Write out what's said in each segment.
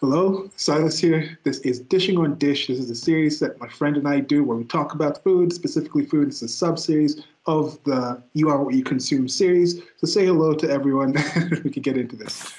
Hello, Silas here. This is Dishing on Dish. This is a series that my friend and I do where we talk about food, specifically food. It's a sub series of the You Are What You Consume series. So say hello to everyone. we can get into this.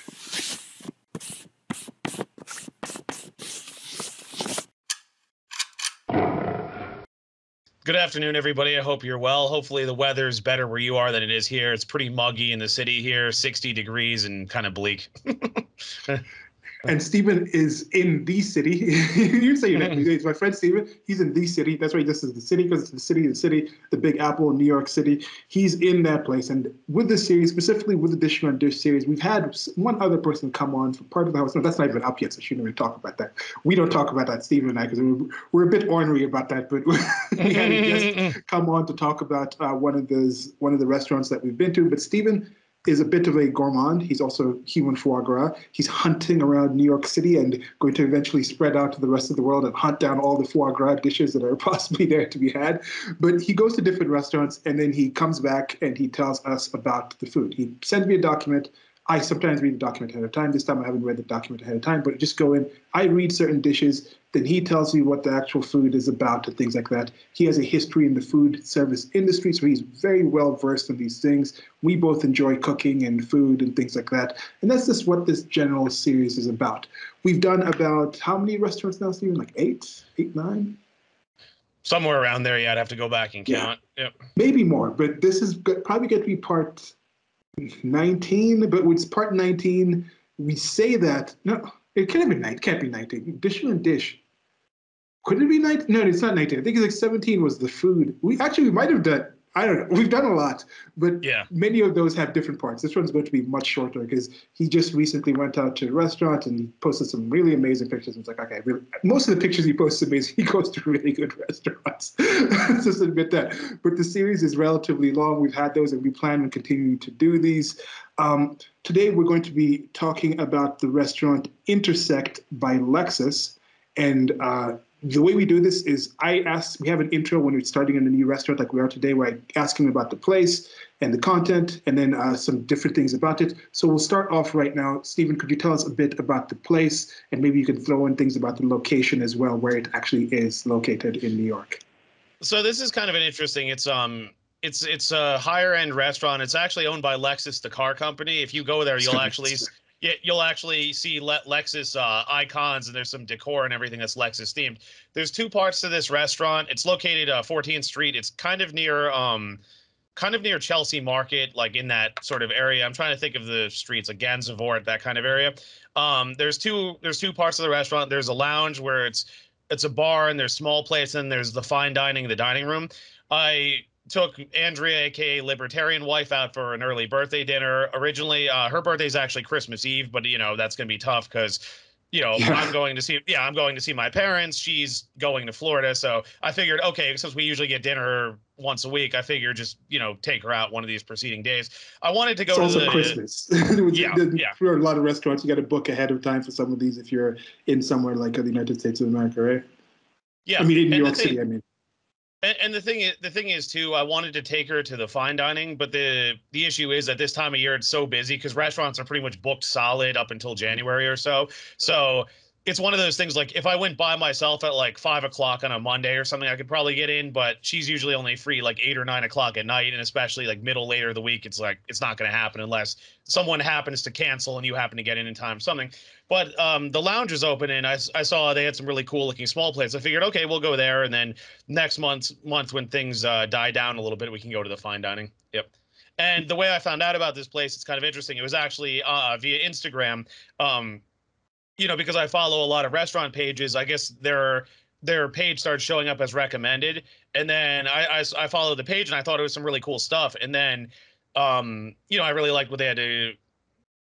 Good afternoon, everybody. I hope you're well. Hopefully, the weather's better where you are than it is here. It's pretty muggy in the city here, 60 degrees and kind of bleak. and Stephen is in the city. you say your name. It's my friend Stephen. He's in the city. That's right. This is the city because it's the city, the city, the Big Apple, New York City. He's in that place. And with this series, specifically with the Dish on Dish series, we've had one other person come on for part of the house. No, that's not even up yet, so I shouldn't even talk about that. We don't talk about that, Stephen and I, because we're, we're, a bit ornery about that. But we had a guest come on to talk about uh, one of those one of the restaurants that we've been to. But Stephen is a bit of a gourmand. He's also human foie gras. He's hunting around New York City and going to eventually spread out to the rest of the world and hunt down all the foie gras dishes that are possibly there to be had. But he goes to different restaurants and then he comes back and he tells us about the food. He sends me a document I sometimes read the document ahead of time. This time I haven't read the document ahead of time, but just go in. I read certain dishes, then he tells me what the actual food is about and things like that. He has a history in the food service industry, so he's very well versed in these things. We both enjoy cooking and food and things like that. And that's just what this general series is about. We've done about how many restaurants now, Stephen? Like eight, eight, nine? Somewhere around there, yeah, I'd have to go back and count. Yeah. Yep. Maybe more, but this is probably going to be part 19, but it's part 19. We say that. No, it can't be 19. It can't be 19. Dish and dish. Could it be 19? No, it's not 19. I think it's like 17 was the food. We actually we might have done I don't know. We've done a lot, but yeah. many of those have different parts. This one's going to be much shorter because he just recently went out to a restaurant and he posted some really amazing pictures. It's like, okay, really, most of the pictures he posts amazing. He goes to really good restaurants. Let's just admit that. But the series is relatively long. We've had those and we plan on continuing to do these. Um, today we're going to be talking about the restaurant Intersect by Lexus. And uh, the way we do this is I ask, we have an intro when we're starting in a new restaurant like we are today, where I ask him about the place and the content and then uh, some different things about it. So we'll start off right now. Stephen, could you tell us a bit about the place and maybe you could throw in things about the location as well, where it actually is located in New York? So this is kind of an interesting, it's, um, it's it's a higher end restaurant. It's actually owned by Lexus, the car company. If you go there, you'll actually you'll actually see Le- Lexus uh, icons and there's some decor and everything that's Lexus themed. There's two parts to this restaurant. It's located uh, 14th Street. It's kind of near um, kind of near Chelsea Market, like in that sort of area. I'm trying to think of the streets, like Gansevoort, that kind of area. Um, there's two there's two parts of the restaurant. There's a lounge where it's it's a bar and there's small plates and there's the fine dining, the dining room. I took Andrea, aka Libertarian Wife, out for an early birthday dinner. Originally, uh, her birthday is actually Christmas Eve, but you know that's gonna be tough because you know yeah. I'm going to see yeah I'm going to see my parents. She's going to Florida, so I figured okay since we usually get dinner once a week, I figured just you know take her out one of these preceding days. I wanted to go it's to also the, Christmas. yeah, yeah. For a lot of restaurants, you got to book ahead of time for some of these if you're in somewhere like the United States of America, right? Yeah, I mean in New York thing, City. I mean. And, and, the thing is, the thing is too. I wanted to take her to the fine dining, but the the issue is at this time of year it's so busy because restaurants are pretty much booked solid up until January or so. So it's one of those things like if I went by myself at like five o'clock on a Monday or something, I could probably get in, but she's usually only free like eight or nine o'clock at night. And especially like middle later of the week, it's like it's not going to happen unless someone happens to cancel and you happen to get in in time, or something. But um, the lounge is open and I, I saw they had some really cool looking small plates. I figured, okay, we'll go there. And then next month, month when things uh, die down a little bit, we can go to the fine dining. Yep. And the way I found out about this place, it's kind of interesting. It was actually uh, via Instagram. Um, you know, because I follow a lot of restaurant pages, I guess their their page starts showing up as recommended, and then I, I I followed the page and I thought it was some really cool stuff, and then um you know I really liked what they had to.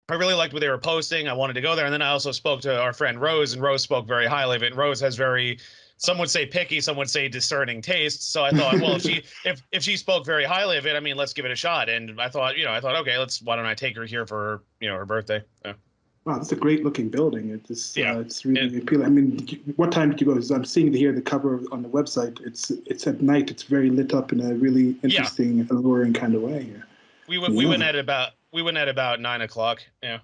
I really liked what they were posting. I wanted to go there, and then I also spoke to our friend Rose, and Rose spoke very highly of it. And Rose has very some would say picky, some would say discerning taste. So I thought, well, if she if if she spoke very highly of it, I mean, let's give it a shot. And I thought, you know, I thought, okay, let's why don't I take her here for you know her birthday? Yeah. Wow, that's a great looking building. It's yeah. Uh, it's really yeah. appealing. I mean, what time did you go? I'm seeing here the cover on the website. It's it's at night. It's very lit up in a really interesting, yeah. alluring kind of way. We went we went at about we went at about nine o'clock. Yeah.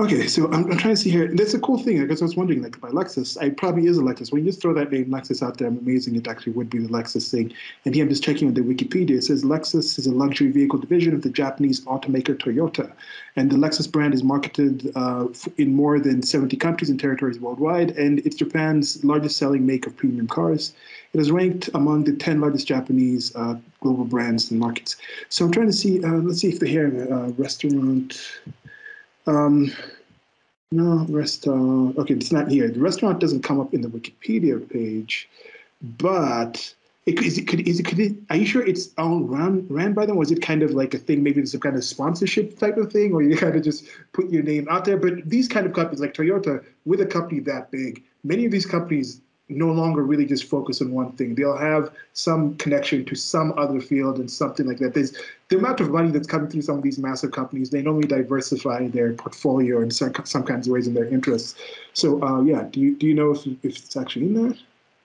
Okay, so I'm, I'm trying to see here. That's a cool thing. I guess I was wondering, like, by Lexus, I probably is a Lexus. When you just throw that name Lexus out there, I'm amazing. It actually would be the Lexus thing. And here I'm just checking on the Wikipedia. It says Lexus is a luxury vehicle division of the Japanese automaker Toyota, and the Lexus brand is marketed uh, in more than 70 countries and territories worldwide, and it's Japan's largest selling make of premium cars. It is ranked among the 10 largest Japanese uh, global brands and markets. So I'm trying to see. Uh, let's see if they have a restaurant. Um, no, restaurant. Okay, it's not here. The restaurant doesn't come up in the Wikipedia page, but it, is it could is it could it, are you sure it's all ran ran by them? Was it kind of like a thing, maybe some kind of sponsorship type of thing, or you kind of just put your name out there? But these kind of companies like Toyota, with a company that big, many of these companies no longer really just focus on one thing. They'll have some connection to some other field and something like that. There's the amount of money that's coming through some of these massive companies. They normally diversify their portfolio in some, some kinds of ways in their interests. So uh, yeah, do you do you know if if it's actually in there?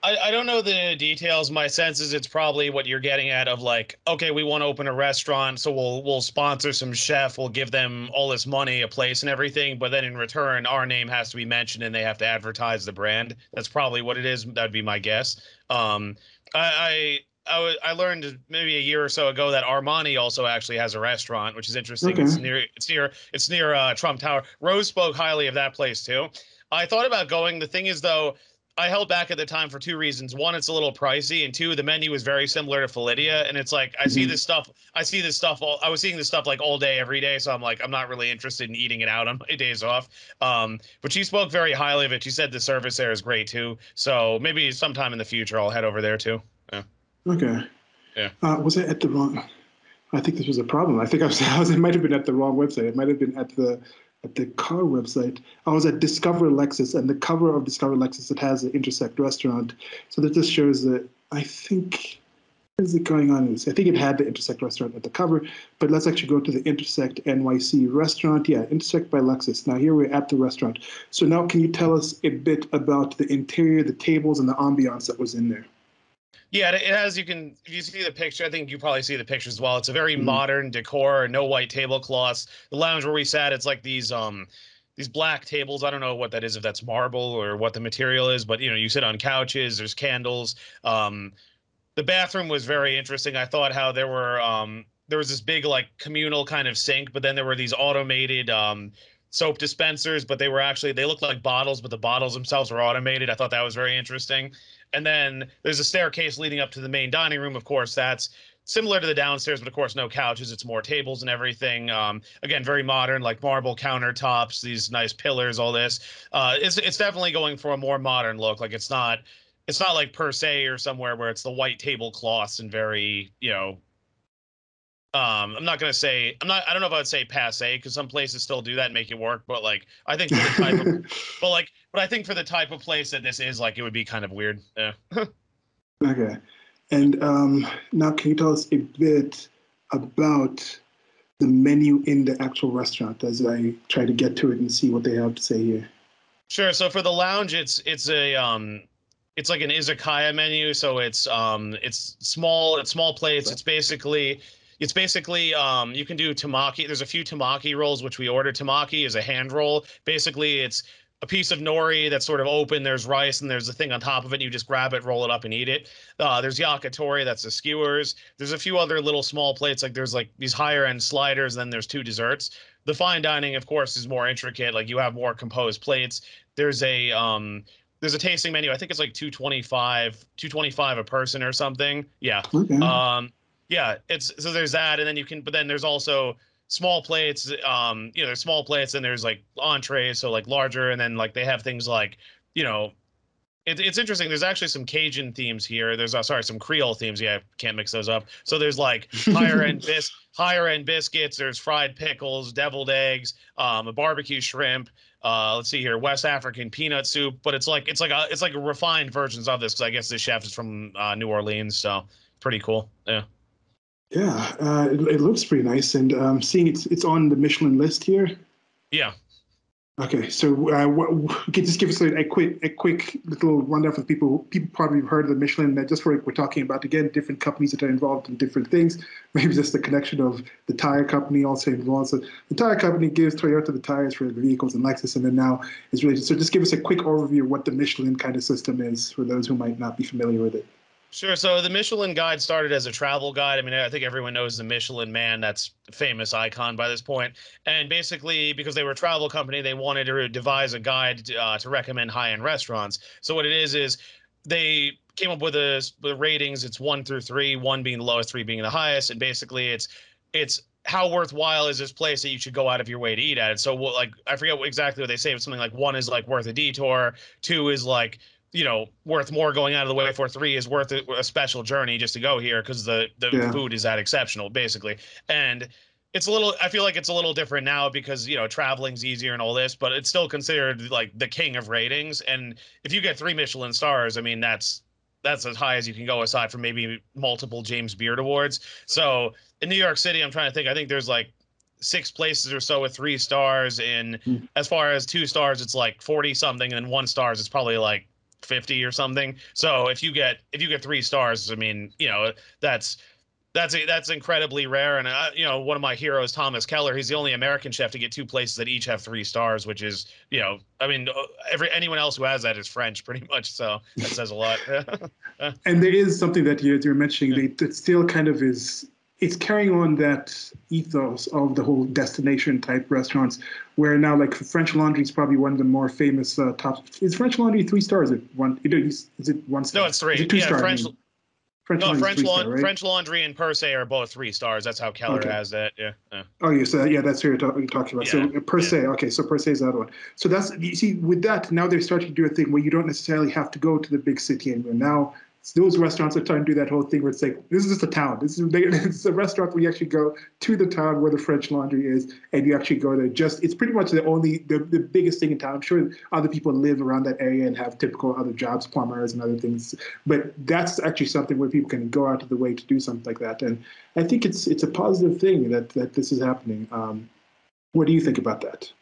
I, I don't know the details. My sense is it's probably what you're getting at of like, okay, we want to open a restaurant, so we'll we'll sponsor some chef, we'll give them all this money, a place and everything, but then in return, our name has to be mentioned and they have to advertise the brand. That's probably what it is. That'd be my guess. Um, I, I I, learned maybe a year or so ago that Armani also actually has a restaurant, which is interesting. Okay. It's near it's near it's near uh, Trump Tower. Rose spoke highly of that place too. I thought about going. The thing is though, I held back at the time for two reasons. One, it's a little pricey, and two, the menu is very similar to Felidia, and it's like I see mm-hmm. this stuff. I see this stuff. All, I was seeing this stuff like all day, every day. So I'm like, I'm not really interested in eating it out on my days off. Um, but she spoke very highly of it. She said the service there is great too. So maybe sometime in the future I'll head over there too. Yeah. Okay. Yeah. Uh, was it at the wrong? I think this was a problem. I think I was, I was. It might have been at the wrong website. It might have been at the at the car website. I was at Discover Lexus, and the cover of Discover Lexus it has an Intersect restaurant. So that just shows that I think what is it going on? I think it had the Intersect restaurant at the cover, but let's actually go to the Intersect NYC restaurant. Yeah, Intersect by Lexus. Now here we're at the restaurant. So now can you tell us a bit about the interior, the tables, and the ambiance that was in there? Yeah, it has. You can if you see the picture. I think you probably see the picture as well. It's a very mm-hmm. modern decor. No white tablecloths. The lounge where we sat, it's like these um these black tables. I don't know what that is. If that's marble or what the material is, but you know, you sit on couches. There's candles. Um, the bathroom was very interesting. I thought how there were um there was this big like communal kind of sink, but then there were these automated um soap dispensers, but they were actually they looked like bottles, but the bottles themselves were automated. I thought that was very interesting. And then there's a staircase leading up to the main dining room. Of course, that's similar to the downstairs, but of course, no couches. It's more tables and everything. Um, again, very modern, like marble countertops, these nice pillars, all this. Uh, it's it's definitely going for a more modern look. Like it's not it's not like per se or somewhere where it's the white tablecloths and very you know um, I'm not gonna say I'm not. I don't know if I would say passe because some places still do that and make it work. But like, I think for the type of, but like, but I think for the type of place that this is, like, it would be kind of weird. Yeah. okay, and um, now can you tell us a bit about the menu in the actual restaurant as I try to get to it and see what they have to say here? Sure. So for the lounge, it's it's a um, it's like an izakaya menu. So it's um, it's small, it's small plates. It's basically it's basically um, you can do temaki. There's a few temaki rolls which we ordered. Temaki is a hand roll. Basically, it's a piece of nori that's sort of open. There's rice and there's a thing on top of it. You just grab it, roll it up, and eat it. Uh, there's yakitori, that's the skewers. There's a few other little small plates. Like there's like these higher end sliders. And then there's two desserts. The fine dining, of course, is more intricate. Like you have more composed plates. There's a um, there's a tasting menu. I think it's like 225, 225 a person or something. Yeah. Okay. Um, yeah, it's so there's that, and then you can, but then there's also small plates. Um, you know, there's small plates, and there's like entrees, so like larger, and then like they have things like, you know, it, it's interesting. There's actually some Cajun themes here. There's uh, sorry, some Creole themes. Yeah, I can't mix those up. So there's like higher end bis higher end biscuits. There's fried pickles, deviled eggs, um, a barbecue shrimp. Uh, let's see here, West African peanut soup. But it's like it's like a it's like a refined versions of this because I guess this chef is from uh, New Orleans, so pretty cool. Yeah. Yeah, uh, it, it, looks pretty nice, and um, seeing it's it's on the Michelin list here. Yeah. Okay, so uh, what, can just give us a, a, quick, a quick little rundown for people. People probably have heard of the Michelin. That just what we're talking about again, different companies that are involved in different things. Maybe just the connection of the tire company also involved. So the tire company gives Toyota the tires for the vehicles and Lexus, and then now is related. So just give us a quick overview of what the Michelin kind of system is for those who might not be familiar with it. Sure. So the Michelin guide started as a travel guide. I mean, I think everyone knows the Michelin man. That's famous icon by this point. And basically, because they were a travel company, they wanted to devise a guide uh, to recommend high-end restaurants. So what it is is they came up with a with ratings. It's one through three, one being the lowest, three being the highest, and basically it's it's how worthwhile is this place that you should go out of your way to eat at. So like I forget exactly what they say, but something like one is like worth a detour, two is like you know worth more going out of the way for three is worth a, a special journey just to go here because the the yeah. food is that exceptional basically and it's a little i feel like it's a little different now because you know traveling's easier and all this but it's still considered like the king of ratings and if you get three michelin stars i mean that's that's as high as you can go aside from maybe multiple james beard awards so in new york city i'm trying to think i think there's like six places or so with three stars and mm. as far as two stars it's like 40 something and then one stars it's probably like 50 or something. So if you get if you get three stars, I mean, you know, that's that's a, that's incredibly rare. And uh, you know, one of my heroes, Thomas Keller, he's the only American chef to get two places that each have three stars, which is you know, I mean, uh, every anyone else who has that is French, pretty much. So that says a lot. and there is something that you're, you're mentioning yeah. that still kind of is it's carrying on that ethos of the whole destination type restaurants where now like french laundry is probably one of the more famous uh, top is french laundry three stars it one is it one star no it's three is it two yeah, stars french, I mean? French no, French, la- star, right? French Laundry and Per Se are both three stars. That's how Keller okay. has that. Yeah. yeah. Oh, yeah. So yeah, that's who you're, talk- you're talking about. Yeah, so Per Se. Yeah. Okay. So Per Se is that one. So that's you see with that now they're starting to do a thing where you don't necessarily have to go to the big city anymore. Now those restaurants are trying to do that whole thing where it's like this is just a town. This is it's a restaurant where you actually go to the town where the French Laundry is, and you actually go there. Just it's pretty much the only the, the biggest thing in town. I'm sure other people live around that area and have typical other jobs, plumbers and other things. But that's actually something where people can go out of the way to do something like that. And I think it's it's a positive thing that that this is happening. Um, what do you think about that?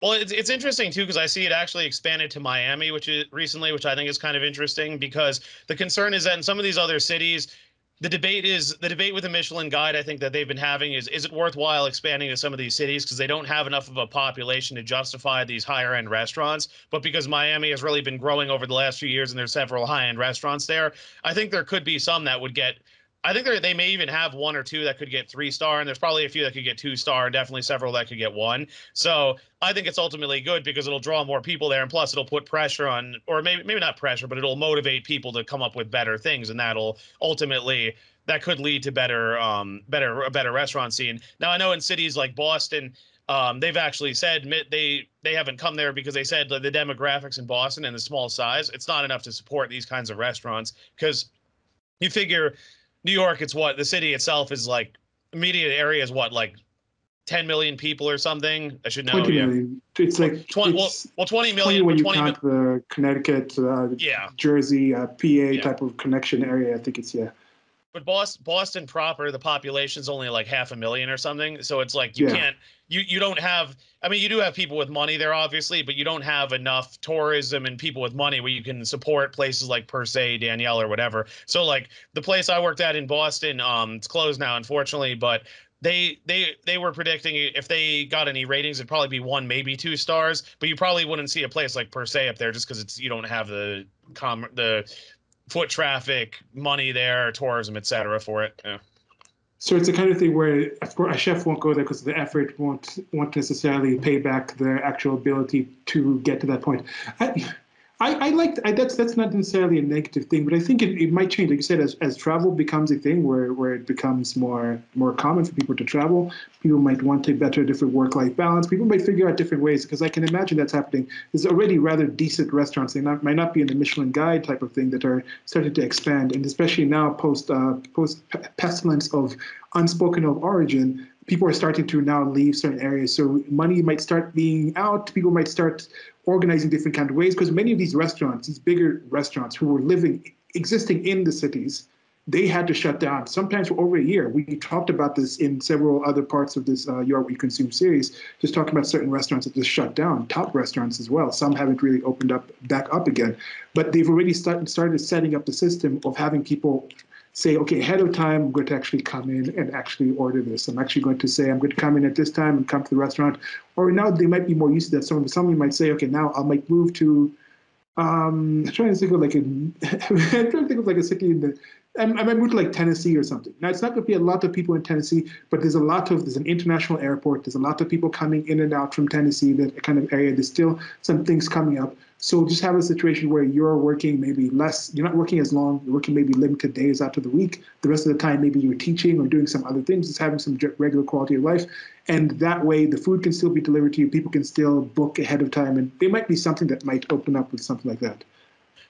Well, it's, it's interesting too because I see it actually expanded to Miami, which is recently, which I think is kind of interesting because the concern is that in some of these other cities, the debate is the debate with the Michelin guide. I think that they've been having is is it worthwhile expanding to some of these cities because they don't have enough of a population to justify these higher end restaurants. But because Miami has really been growing over the last few years and there's several high end restaurants there, I think there could be some that would get I think they may even have one or two that could get three star, and there's probably a few that could get two star, and definitely several that could get one. So I think it's ultimately good because it'll draw more people there, and plus it'll put pressure on, or maybe maybe not pressure, but it'll motivate people to come up with better things, and that'll ultimately that could lead to better um better a better restaurant scene. Now I know in cities like Boston. Um, they've actually said they they haven't come there because they said the demographics in Boston and the small size, it's not enough to support these kinds of restaurants. Because you figure New York, it's what the city itself is like. Immediate area is what like 10 million people or something. I should know. 20 million. It's like 20, it's well, well, 20 million. 20 when you 20 count mi- the Connecticut, uh, yeah. Jersey, uh, PA yeah. type of connection area. I think it's yeah. But Boston, Boston proper, the population's only like half a million or something. So it's like you yeah. can't, you you don't have. I mean, you do have people with money there, obviously, but you don't have enough tourism and people with money where you can support places like Per Se, Daniel, or whatever. So like the place I worked at in Boston, um, it's closed now, unfortunately, but they they they were predicting if they got any ratings it'd probably be one maybe two stars but you probably wouldn't see a place like per se up there just because it's you don't have the com the foot traffic, money there, tourism, etc. for it. Yeah. So it's the kind of thing where a chef won't go there because the effort won't won't necessarily pay back their actual ability to get to that point. I, I, I like I, that's that's not necessarily a negative thing, but I think it, it might change. Like you said, as, as travel becomes a thing where, where it becomes more more common for people to travel, people might want a better, different work life balance. People might figure out different ways because I can imagine that's happening. There's already rather decent restaurants. They not, might not be in the Michelin Guide type of thing that are starting to expand, and especially now post uh, post pestilence of unspoken of origin, people are starting to now leave certain areas. So money might start being out. People might start organizing different kind of ways because many of these restaurants, these bigger restaurants who were living, existing in the cities, they had to shut down sometimes for over a year. We talked about this in several other parts of this uh, Your We Consume series, just talking about certain restaurants that just shut down, top restaurants as well. Some haven't really opened up back up again, but they've already start, started setting up the system of having people say, okay, ahead of time, I'm going to actually come in and actually order this. I'm actually going to say, I'm going to come in at this time and come to the restaurant. Or now they might be more used to that. Some, some of you might say, okay, now I might move to, um, I'm trying to think of like a, I'm trying to think of like a city in the, I might move to like Tennessee or something. Now it's not going to be a lot of people in Tennessee, but there's a lot of there's an international airport. There's a lot of people coming in and out from Tennessee, that kind of area. There's still some things coming up. So just have a situation where you're working maybe less, you're not working as long, you're working maybe limited days out of the week. The rest of the time, maybe you're teaching or doing some other things, just having some regular quality of life. And that way, the food can still be delivered to you. People can still book ahead of time. And there might be something that might open up with something like that.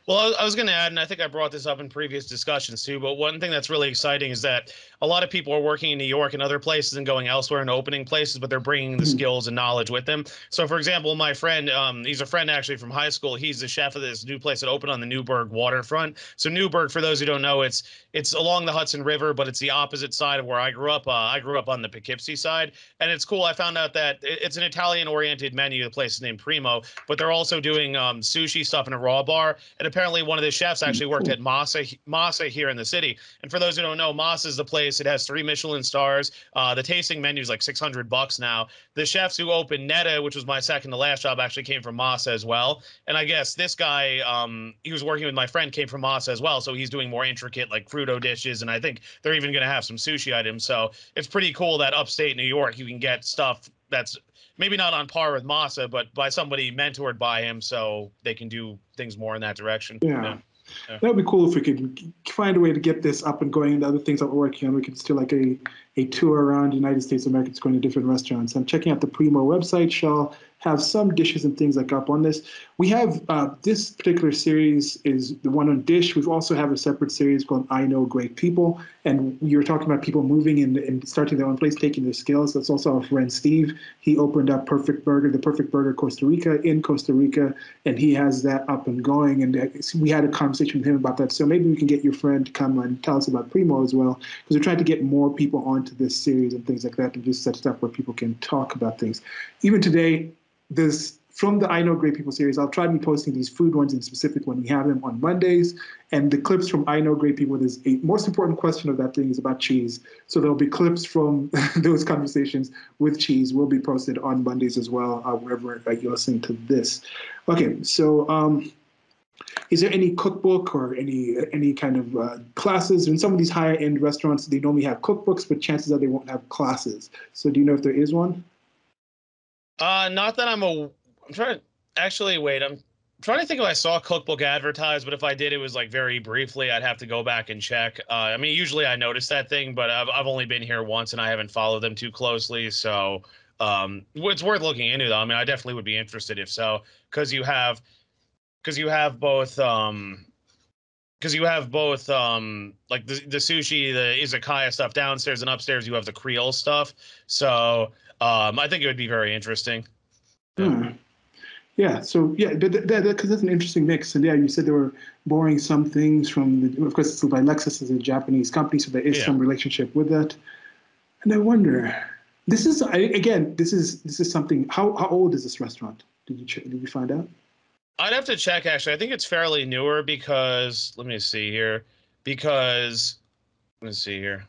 Well, I was going to add, and I think I brought this up in previous discussions too, but one thing that's really exciting is that a lot of people are working in New York and other places and going elsewhere and opening places, but they're bringing the mm-hmm. skills and knowledge with them. So, for example, my friend, um, he's a friend actually from high school. He's the chef of this new place that opened on the Newburgh waterfront. So, Newburgh, for those who don't know, it's it's along the Hudson River, but it's the opposite side of where I grew up. Uh, I grew up on the Poughkeepsie side, and it's cool. I found out that it's an Italian-oriented menu. The place is named Primo, but they're also doing um, sushi stuff in a raw bar, and apparently one of the chefs actually worked at Masa Masa here in the city. And for those who don't know, Masa is the place. It has three Michelin stars. Uh, the tasting menu is like 600 bucks now. The chefs who opened Netta, which was my second to last job, actually came from Masa as well. And I guess this guy, um, he was working with my friend, came from Masa as well. So he's doing more intricate like crudo dishes, and I think they're even going to have some sushi items. So it's pretty cool that upstate New York you can get stuff that's maybe not on par with Masa, but by somebody mentored by him, so they can do things more in that direction. Yeah. yeah. Yeah. That would be cool if we could find a way to get this up and going and the other things that we're working on. We could still like a, a tour around United States of America, going to different restaurants. I'm checking out the Primo website. Shall have some dishes and things like up on this. We have uh, this particular series is the one on Dish. We also have a separate series called I Know Great People, and you're talking about people moving and, and starting their own place, taking their skills. That's also our friend Steve. He opened up Perfect Burger, the Perfect Burger Costa Rica in Costa Rica, and he has that up and going. And uh, we had a conversation with him about that. So maybe we can get your friend to come and tell us about Primo as well, because we're trying to get more people onto this series and things like that, and just set stuff where people can talk about things. Even today, this from the I Know Great People series, I'll try to be posting these food ones in specific when we have them on Mondays. And the clips from I Know Great People, there's a most important question of that thing is about cheese. So there'll be clips from those conversations with cheese will be posted on Mondays as well, uh, wherever you're listening to this. Okay, so um, is there any cookbook or any any kind of uh, classes? In some of these higher end restaurants, they normally have cookbooks, but chances are they won't have classes. So do you know if there is one? Uh, not that I'm a. I'm trying to actually wait. I'm trying to think if I saw cookbook advertised, but if I did, it was like very briefly. I'd have to go back and check. Uh, I mean, usually I notice that thing, but I've I've only been here once and I haven't followed them too closely. So um, it's worth looking into though. I mean, I definitely would be interested if so, because you have because you have both um because you have both um like the, the sushi the izakaya stuff downstairs and upstairs you have the creole stuff so um, I think it would be very interesting. Hmm. Yeah. So yeah, because that, that, that, that's an interesting mix. And yeah, you said they were borrowing some things from the. Of course, it's by Lexus is a Japanese company, so there is yeah. some relationship with that. And I wonder, this is I, again, this is this is something. How how old is this restaurant? Did you did you find out? I'd have to check. Actually, I think it's fairly newer because let me see here. Because let me see here.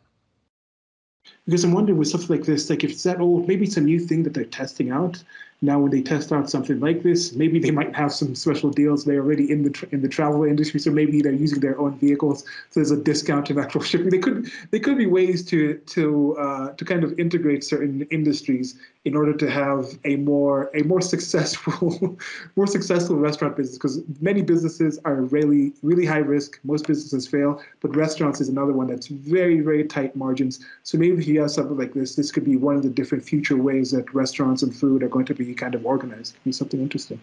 Because I'm wondering with stuff like this, like if it's that old, maybe it's a new thing that they're testing out. Now, when they test out something like this, maybe they might have some special deals. They're already in the tra- in the travel industry, so maybe they're using their own vehicles. So there's a discount in actual shipping. They could they could be ways to to uh, to kind of integrate certain industries in order to have a more a more successful more successful restaurant business. Because many businesses are really really high risk. Most businesses fail, but restaurants is another one that's very very tight margins. So maybe you have something like this, this could be one of the different future ways that restaurants and food are going to be kind of organized. It be something interesting.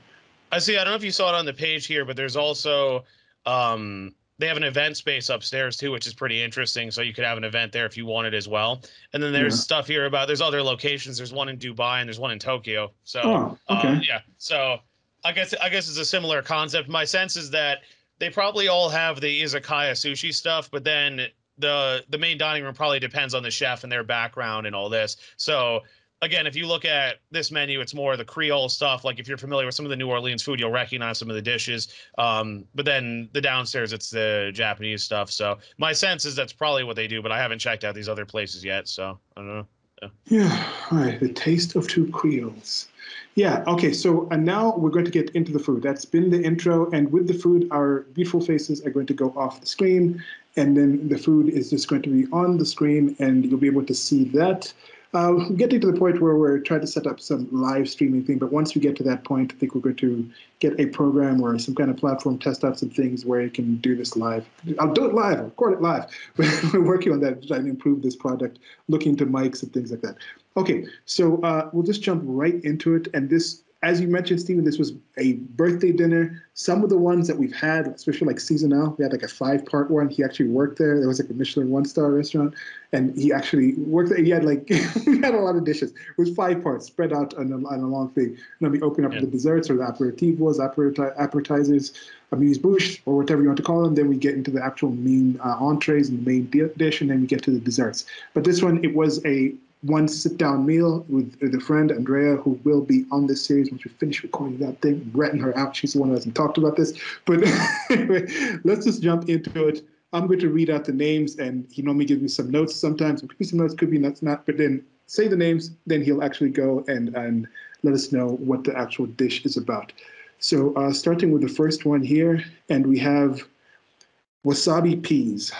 I see. I don't know if you saw it on the page here, but there's also um, they have an event space upstairs too, which is pretty interesting. So you could have an event there if you wanted as well. And then there's yeah. stuff here about there's other locations. There's one in Dubai and there's one in Tokyo. So oh, uh, okay. yeah. So I guess I guess it's a similar concept. My sense is that they probably all have the izakaya sushi stuff, but then the the main dining room probably depends on the chef and their background and all this. So again, if you look at this menu, it's more the Creole stuff. Like if you're familiar with some of the New Orleans food, you'll recognize some of the dishes. Um, but then the downstairs, it's the Japanese stuff. So my sense is that's probably what they do, but I haven't checked out these other places yet. So I don't know. Yeah. yeah. All right. The taste of two Creoles. Yeah. Okay. So and now we're going to get into the food. That's been the intro, and with the food, our beautiful faces are going to go off the screen, and then the food is just going to be on the screen, and you'll be able to see that. Uh, getting to the point where we're trying to set up some live streaming thing, but once we get to that point, I think we're going to get a program or some kind of platform, test out some things where you can do this live. I'll do it live, I'll record it live. we're working on that, trying to improve this product, looking to mics and things like that. Okay, so uh, we'll just jump right into it. And this as you mentioned, Stephen, this was a birthday dinner. Some of the ones that we've had, especially like Seasonal, we had like a five-part one. He actually worked there. There was like a Michelin one-star restaurant, and he actually worked there. He had like we had a lot of dishes. It was five parts spread out on a, on a long thing. And then we open up yeah. the desserts or the aperitivos, appetizers, amuse-bouche, or whatever you want to call them. Then we get into the actual main uh, entrees and the main dish, and then we get to the desserts. But this one, it was a one sit down meal with, a friend, Andrea, who will be on this series once we finish recording that thing. Retting her out. She's the one who hasn't talked about this. But anyway, let's just jump into it. I'm going to read out the names, and he normally gives me some notes sometimes. It could be some notes, could be not, not, but then say the names, then he'll actually go and, and let us know what the actual dish is about. So uh, starting with the first one here, and we have wasabi peas.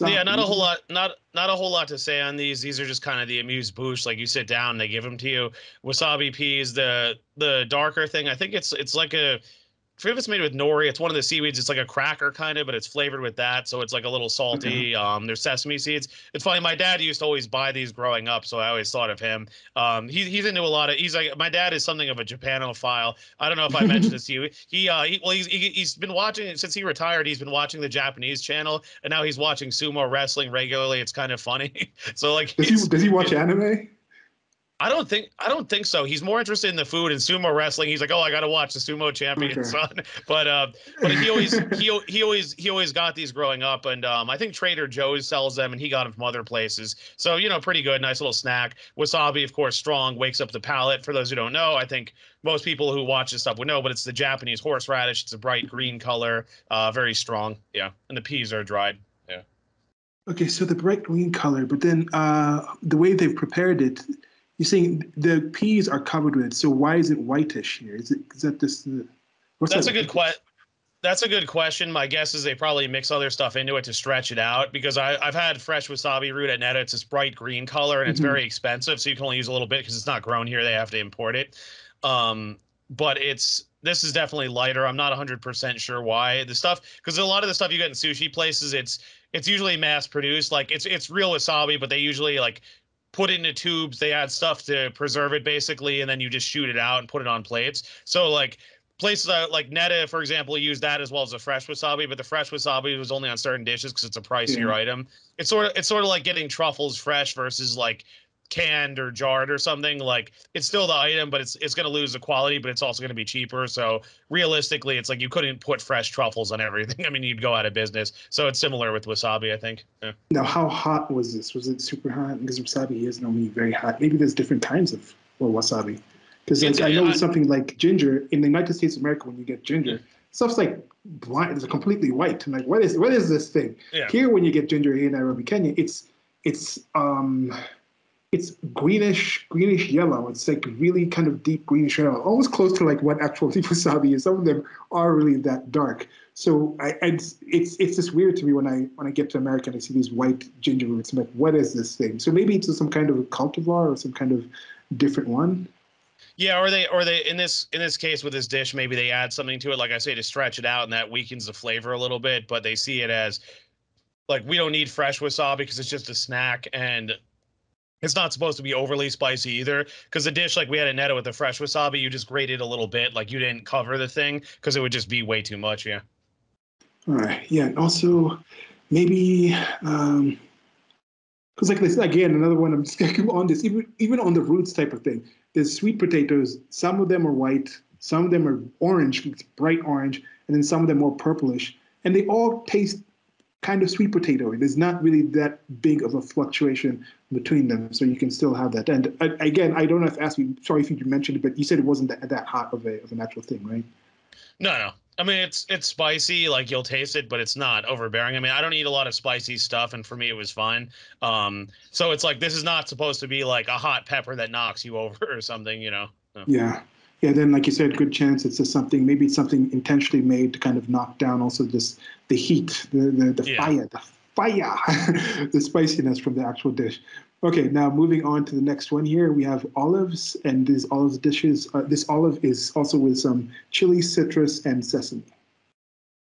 Yeah, not a whole lot. Not not a whole lot to say on these. These are just kind of the amuse bouche. Like you sit down, they give them to you. Wasabi peas, the the darker thing. I think it's it's like a it's made with nori. It's one of the seaweeds. It's like a cracker kind of, but it's flavored with that, so it's like a little salty. Um, there's sesame seeds. It's funny. My dad used to always buy these growing up, so I always thought of him. Um, he, he's into a lot of. He's like my dad is something of a Japanophile. I don't know if I mentioned this to you. He uh, he, well, he's he, he's been watching since he retired. He's been watching the Japanese channel, and now he's watching sumo wrestling regularly. It's kind of funny. so like, does he does he watch anime? I don't think I don't think so. He's more interested in the food and sumo wrestling. He's like, oh, I got to watch the sumo champion okay. son. But uh, but he always he he always he always got these growing up, and um, I think Trader Joe's sells them, and he got them from other places. So you know, pretty good, nice little snack. Wasabi, of course, strong, wakes up the palate. For those who don't know, I think most people who watch this stuff would know, but it's the Japanese horseradish. It's a bright green color, uh, very strong. Yeah, and the peas are dried. Yeah. Okay, so the bright green color, but then uh, the way they've prepared it you're saying the peas are covered with it, so why is it whitish here? Is it is that this? Uh, what's That's that? a good question. That's a good question. My guess is they probably mix other stuff into it to stretch it out because I, have had fresh wasabi root at Netta. It's this bright green color and it's mm-hmm. very expensive, so you can only use a little bit because it's not grown here. They have to import it. Um, but it's this is definitely lighter. I'm not 100% sure why the stuff because a lot of the stuff you get in sushi places, it's it's usually mass produced. Like it's it's real wasabi, but they usually like put it into tubes. They add stuff to preserve it basically, and then you just shoot it out and put it on plates. So like places like Netta, for example, use that as well as the fresh wasabi, but the fresh wasabi was only on certain dishes because it's a pricier yeah. item. It's sort of it's sort of like getting truffles fresh versus like canned or jarred or something like it's still the item but it's it's going to lose the quality but it's also going to be cheaper. So realistically it's like you couldn't put fresh truffles on everything. I mean you'd go out of business. So it's similar with wasabi i think. Yeah. now how hot was this? Was it super hot? Because wasabi is normally very hot. Maybe there's different kinds of well, wasabi. Because like, i know I, something like ginger in the united states of america when you get ginger yeah. stuff's like blind it's completely white. I'm like what is what is this thing? Yeah. here when you get ginger here in nairobi kenya it's it's um it's greenish, greenish yellow. It's like really kind of deep greenish yellow, almost close to like what actual wasabi is. Some of them are really that dark. So I, it's it's just weird to me when I when I get to America and I see these white ginger roots. I'm like, what is this thing? So maybe it's some kind of a cultivar or some kind of different one. Yeah, or they or they in this in this case with this dish, maybe they add something to it, like I say, to stretch it out, and that weakens the flavor a little bit. But they see it as like we don't need fresh wasabi because it's just a snack, and it's not supposed to be overly spicy either, because the dish like we had a Netta with the fresh wasabi, you just grated a little bit, like you didn't cover the thing, because it would just be way too much. Yeah. All right. Yeah. And also, maybe um, because like this again, another one. I'm just gonna on this. Even even on the roots type of thing. There's sweet potatoes. Some of them are white. Some of them are orange, bright orange, and then some of them more purplish. And they all taste kind of sweet potato. There's not really that big of a fluctuation between them, so you can still have that. And uh, again, I don't have to ask you. Sorry if you mentioned it, but you said it wasn't that, that hot of a of a natural thing, right? No, no. I mean, it's it's spicy, like you'll taste it, but it's not overbearing. I mean, I don't eat a lot of spicy stuff, and for me, it was fine. Um, so it's like this is not supposed to be like a hot pepper that knocks you over or something, you know. No. Yeah, yeah. Then, like you said, good chance it's just something. Maybe it's something intentionally made to kind of knock down also just the heat, the the, the yeah. fire, the fire, the spiciness from the actual dish. Okay, now moving on to the next one here, we have olives, and these olives dishes. Uh, this olive is also with some chili, citrus, and sesame.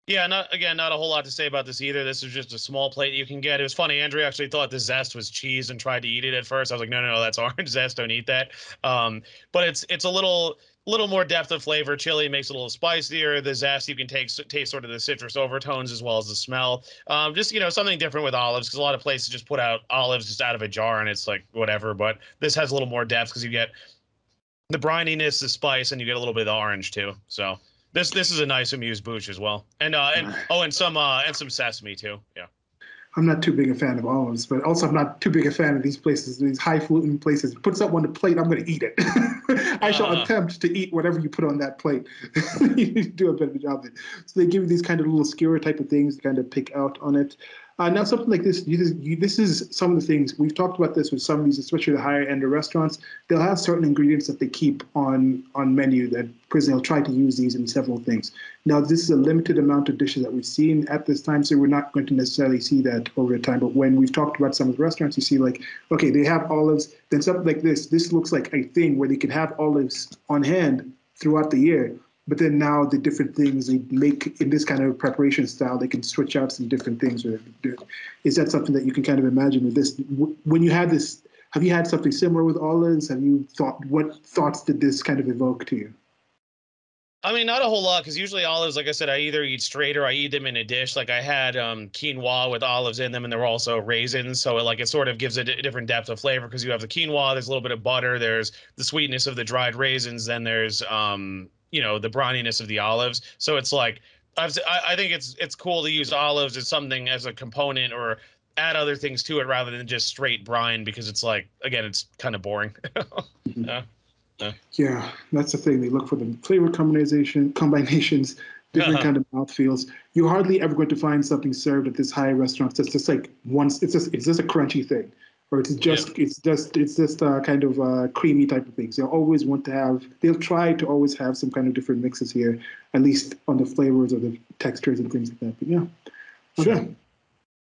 Yeah, not again, not a whole lot to say about this either. This is just a small plate you can get. It was funny. Andrea actually thought the zest was cheese and tried to eat it at first. I was like, no, no, no, that's orange zest. Don't eat that. Um, but it's it's a little little more depth of flavor. Chili makes it a little spicier. The zest you can take taste sort of the citrus overtones as well as the smell. Um, just you know something different with olives because a lot of places just put out olives just out of a jar and it's like whatever. But this has a little more depth because you get the brininess, the spice, and you get a little bit of the orange too. So this this is a nice amuse bouche as well. And uh and oh and some uh and some sesame too. Yeah. I'm not too big a fan of olives, but also I'm not too big a fan of these places, these highfalutin places. Put something on the plate, I'm going to eat it. I shall uh, attempt to eat whatever you put on that plate. you do a better job of it. So they give you these kind of little skewer type of things to kind of pick out on it. Uh, now, something like this, you, this is some of the things we've talked about this with some of these, especially the higher end of restaurants. They'll have certain ingredients that they keep on on menu that prison they'll try to use these in several things. Now, this is a limited amount of dishes that we've seen at this time, so we're not going to necessarily see that over time. But when we've talked about some of the restaurants, you see like, okay, they have olives. Then something like this. This looks like a thing where they can have olives on hand throughout the year but then now the different things they make in this kind of preparation style, they can switch out some different things. Is that something that you can kind of imagine with this? When you had this, have you had something similar with olives? Have you thought what thoughts did this kind of evoke to you? I mean, not a whole lot because usually olives, like I said, I either eat straight or I eat them in a dish. Like I had um, quinoa with olives in them, and there were also raisins. So it, like it sort of gives a d- different depth of flavor because you have the quinoa, there's a little bit of butter, there's the sweetness of the dried raisins, then there's um, you know the brininess of the olives. So it's like I've, I think it's it's cool to use olives as something as a component or add other things to it rather than just straight brine because it's like again it's kind of boring. mm-hmm. yeah. yeah. yeah, that's the thing. They look for the flavor combination combinations, different kind of mouth feels. You're hardly ever going to find something served at this high restaurant that's just like once. It's just it's just a crunchy thing or it's just yeah. it's just it's just uh, kind of uh, creamy type of things. They'll always want to have. They'll try to always have some kind of different mixes here, at least on the flavors or the textures and things like that. But yeah, okay. Sure.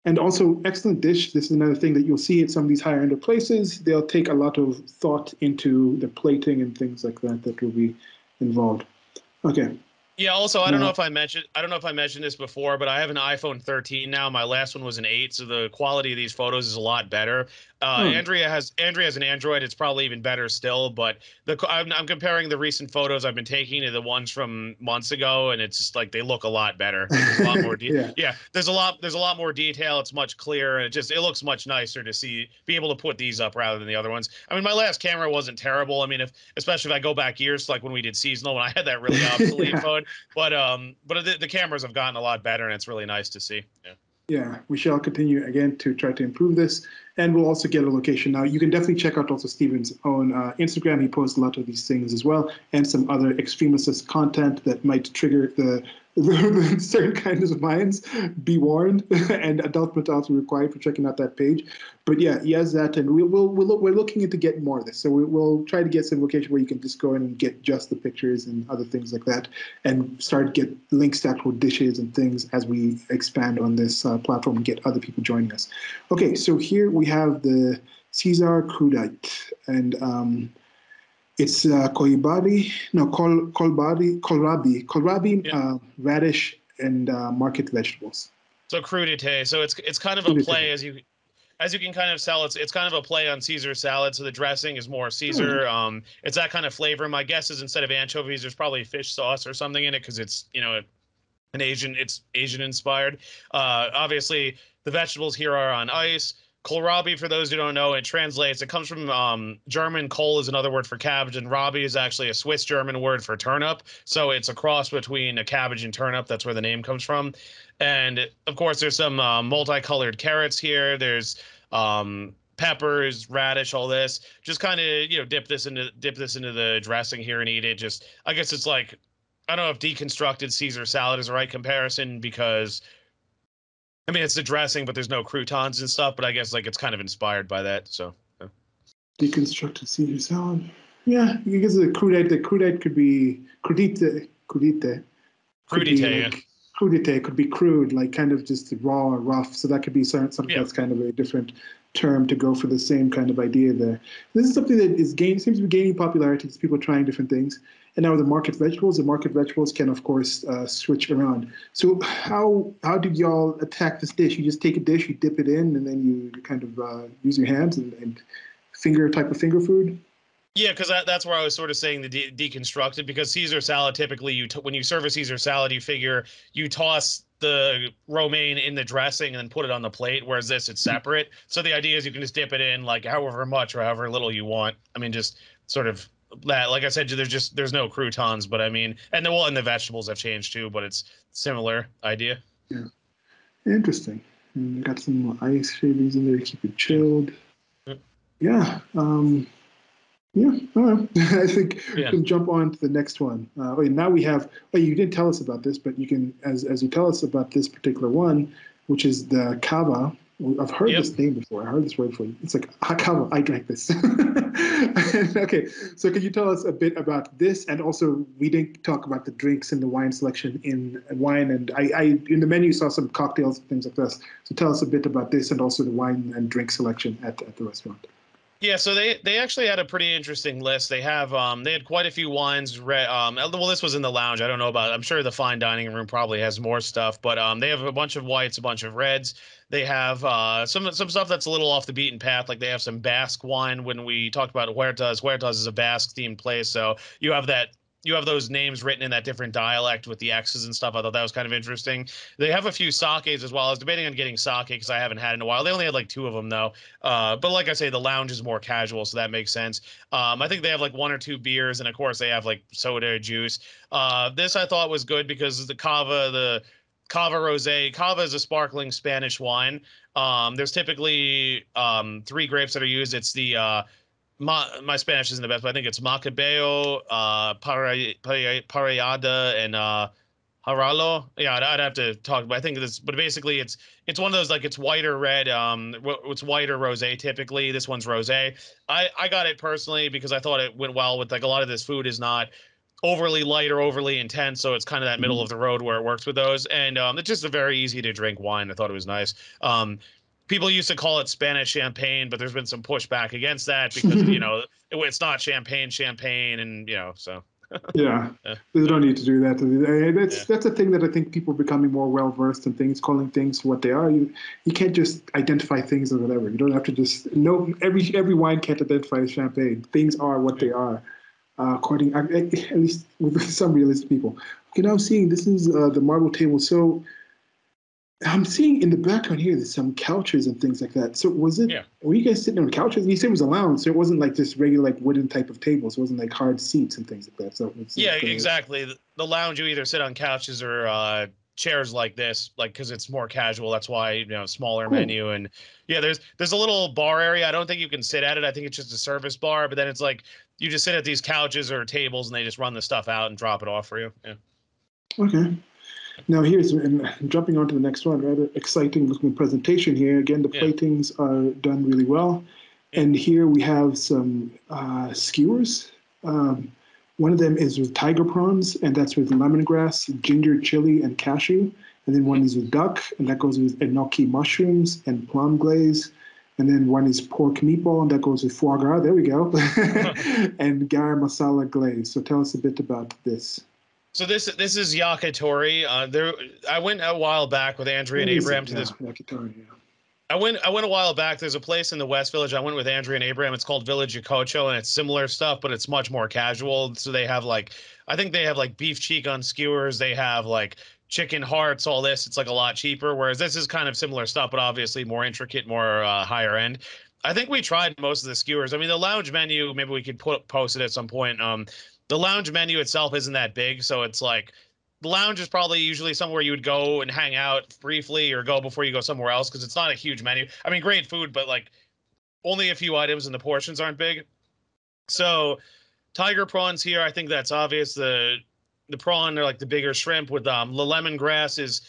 And also, excellent dish. This is another thing that you'll see at some of these higher end of places. They'll take a lot of thought into the plating and things like that that will be involved. Okay, yeah. Also, I don't know if I mentioned I don't know if I mentioned this before, but I have an iPhone 13 now. My last one was an eight, so the quality of these photos is a lot better. Uh, hmm. Andrea has Andrea has an Android. It's probably even better still. But the I'm, I'm, comparing the recent photos I've been taking to the ones from months ago, and it's just like they look a lot better. There's a lot more de- yeah. yeah. There's a lot there's a lot more detail. It's much clearer, and it just it looks much nicer to see be able to put these up rather than the other ones. I mean, my last camera wasn't terrible. I mean, if especially if I go back years, like when we did seasonal, when I had that really obsolete yeah. phone. But um, but the, the cameras have gotten a lot better, and it's really nice to see. Yeah yeah, we shall continue again to try to improve this, and we'll also get a location. Now, you can definitely check out also Stephen's own uh, Instagram. He posts a lot of these things as well, and some other extremist content that might trigger the certain kinds of minds, be warned, and adult mentality required for checking out that page. But yeah, he has that, and we, will we'll, we're looking into getting more of this. So we, will try to get some location where you can just go in and get just the pictures and other things like that, and start get links to actual dishes and things as we expand on this uh, platform and get other people joining us. Okay, so here we have the Caesar crudite, and um, it's uh, koibari, no, kol, kolbari, kohlrabi, kohlrabi, yeah. uh, radish, and uh, market vegetables. So crudite. So it's it's kind of crudite. a play as you as you can kind of sell. It's it's kind of a play on Caesar salad. So the dressing is more Caesar. Mm. Um, it's that kind of flavor. My guess is instead of anchovies, there's probably fish sauce or something in it because it's you know an Asian. It's Asian inspired. Uh, obviously the vegetables here are on ice kohlrabi, for those who don't know, it translates. It comes from um, German. Kohl is another word for cabbage, and rabi is actually a Swiss German word for turnip. So it's a cross between a cabbage and turnip. That's where the name comes from. And of course, there's some uh, multicolored carrots here. There's um, peppers, radish, all this. Just kind of you know dip this into dip this into the dressing here and eat it. Just I guess it's like I don't know if deconstructed Caesar salad is the right comparison because I mean it's the dressing, but there's no croutons and stuff. But I guess like it's kind of inspired by that. So yeah. deconstructed Caesar salad. Yeah, because the crudite. The crudite could be crudite. Crudite. Crudite. Like, crudite could be crude, like kind of just raw or rough. So that could be something yeah. that's kind of a different term to go for the same kind of idea there. This is something that is gain, seems to be gaining popularity because people are trying different things. And now the market vegetables, the market vegetables can of course uh, switch around. So how how did y'all attack this dish? You just take a dish, you dip it in, and then you kind of uh, use your hands and, and finger type of finger food. Yeah, because that, that's where I was sort of saying the de- deconstructed. Because Caesar salad, typically, you t- when you serve a Caesar salad, you figure you toss the romaine in the dressing and then put it on the plate. Whereas this, it's separate. So the idea is you can just dip it in like however much or however little you want. I mean, just sort of that. Like I said, there's just there's no croutons, but I mean, and the well, and the vegetables have changed too, but it's similar idea. Yeah, interesting. And got some ice shavings in there to keep it chilled. Yeah. Um, yeah, I think yeah. we can jump on to the next one. Uh, wait, now we have. Oh, you didn't tell us about this, but you can, as as you tell us about this particular one, which is the cava. I've heard yep. this name before. I heard this word before. It's like kava. I drank this. okay, so can you tell us a bit about this? And also, we didn't talk about the drinks and the wine selection in wine. And I, I in the menu saw some cocktails and things like this. So tell us a bit about this and also the wine and drink selection at at the restaurant. Yeah, so they they actually had a pretty interesting list. They have um they had quite a few wines. Re- um, well, this was in the lounge. I don't know about. I'm sure the fine dining room probably has more stuff, but um they have a bunch of whites, a bunch of reds. They have uh some some stuff that's a little off the beaten path. Like they have some Basque wine. When we talked about Huertas, Huertas is a Basque themed place, so you have that you have those names written in that different dialect with the X's and stuff. I thought that was kind of interesting. They have a few sakes as well. I was debating on getting sake because I haven't had in a while. They only had like two of them though. Uh, but like I say, the lounge is more casual, so that makes sense. Um, I think they have like one or two beers, and of course they have like soda, or juice. Uh, this I thought was good because the cava, the Cava Rosé. Cava is a sparkling Spanish wine. Um, there's typically um, three grapes that are used. It's the uh, my my Spanish isn't the best, but I think it's Macabeo, uh, Parellada, and uh, Haralo. Yeah, I'd, I'd, have to talk, but I think this, but basically it's it's one of those like it's white or red. Um, it's white or rosé typically. This one's rosé. I I got it personally because I thought it went well with like a lot of this food is not overly light or overly intense, so it's kind of that middle mm-hmm. of the road where it works with those. And um, it's just a very easy to drink wine. I thought it was nice. Um, people used to call it Spanish champagne, but there's been some pushback against that because you know it, it's not champagne, champagne, and you know so. yeah, they don't need to do that. That's yeah. that's a thing that I think people are becoming more well versed in things, calling things what they are. You you can't just identify things or whatever. You don't have to just know every every wine can't identify as champagne. Things are what they are, uh, according at least with some realistic people. Okay, now I'm seeing this is uh, the marble table. So I'm seeing in the background here there's some couches and things like that. So was it? Yeah. Were you guys sitting on couches? And you said it was a lounge, so it wasn't like just regular like wooden type of tables. It wasn't like hard seats and things like that. So yeah, like, uh, exactly. The lounge you either sit on couches or uh, chairs like this, like because it's more casual. That's why you know smaller cool. menu and yeah, there's there's a little bar area. I don't think you can sit at it. I think it's just a service bar. But then it's like you just sit at these couches or tables and they just run the stuff out and drop it off for you. Yeah. Okay. Now here's and jumping on to the next one, rather exciting looking presentation here. Again, the yeah. platings are done really well. And here we have some uh, skewers. Um, one of them is with tiger prawns, and that's with lemongrass, ginger, chili, and cashew. And then one is with duck, and that goes with enoki mushrooms and plum glaze. And then one is pork meatball, and that goes with foie gras. There we go. and garam masala glaze. So tell us a bit about this. So this this is yakitori. Uh, there, I went a while back with Andrea and Abraham to this. Yakitori, yeah. I went I went a while back. There's a place in the West Village. I went with Andrea and Abraham. It's called Village Yokocho, and it's similar stuff, but it's much more casual. So they have like I think they have like beef cheek on skewers. They have like chicken hearts, all this. It's like a lot cheaper. Whereas this is kind of similar stuff, but obviously more intricate, more uh, higher end. I think we tried most of the skewers. I mean, the lounge menu, maybe we could put post it at some point. Um, the lounge menu itself isn't that big, so it's like the lounge is probably usually somewhere you would go and hang out briefly or go before you go somewhere else because it's not a huge menu. I mean, great food, but like only a few items and the portions aren't big. So tiger prawns here, I think that's obvious. The the prawn, they're like the bigger shrimp with um the lemongrass is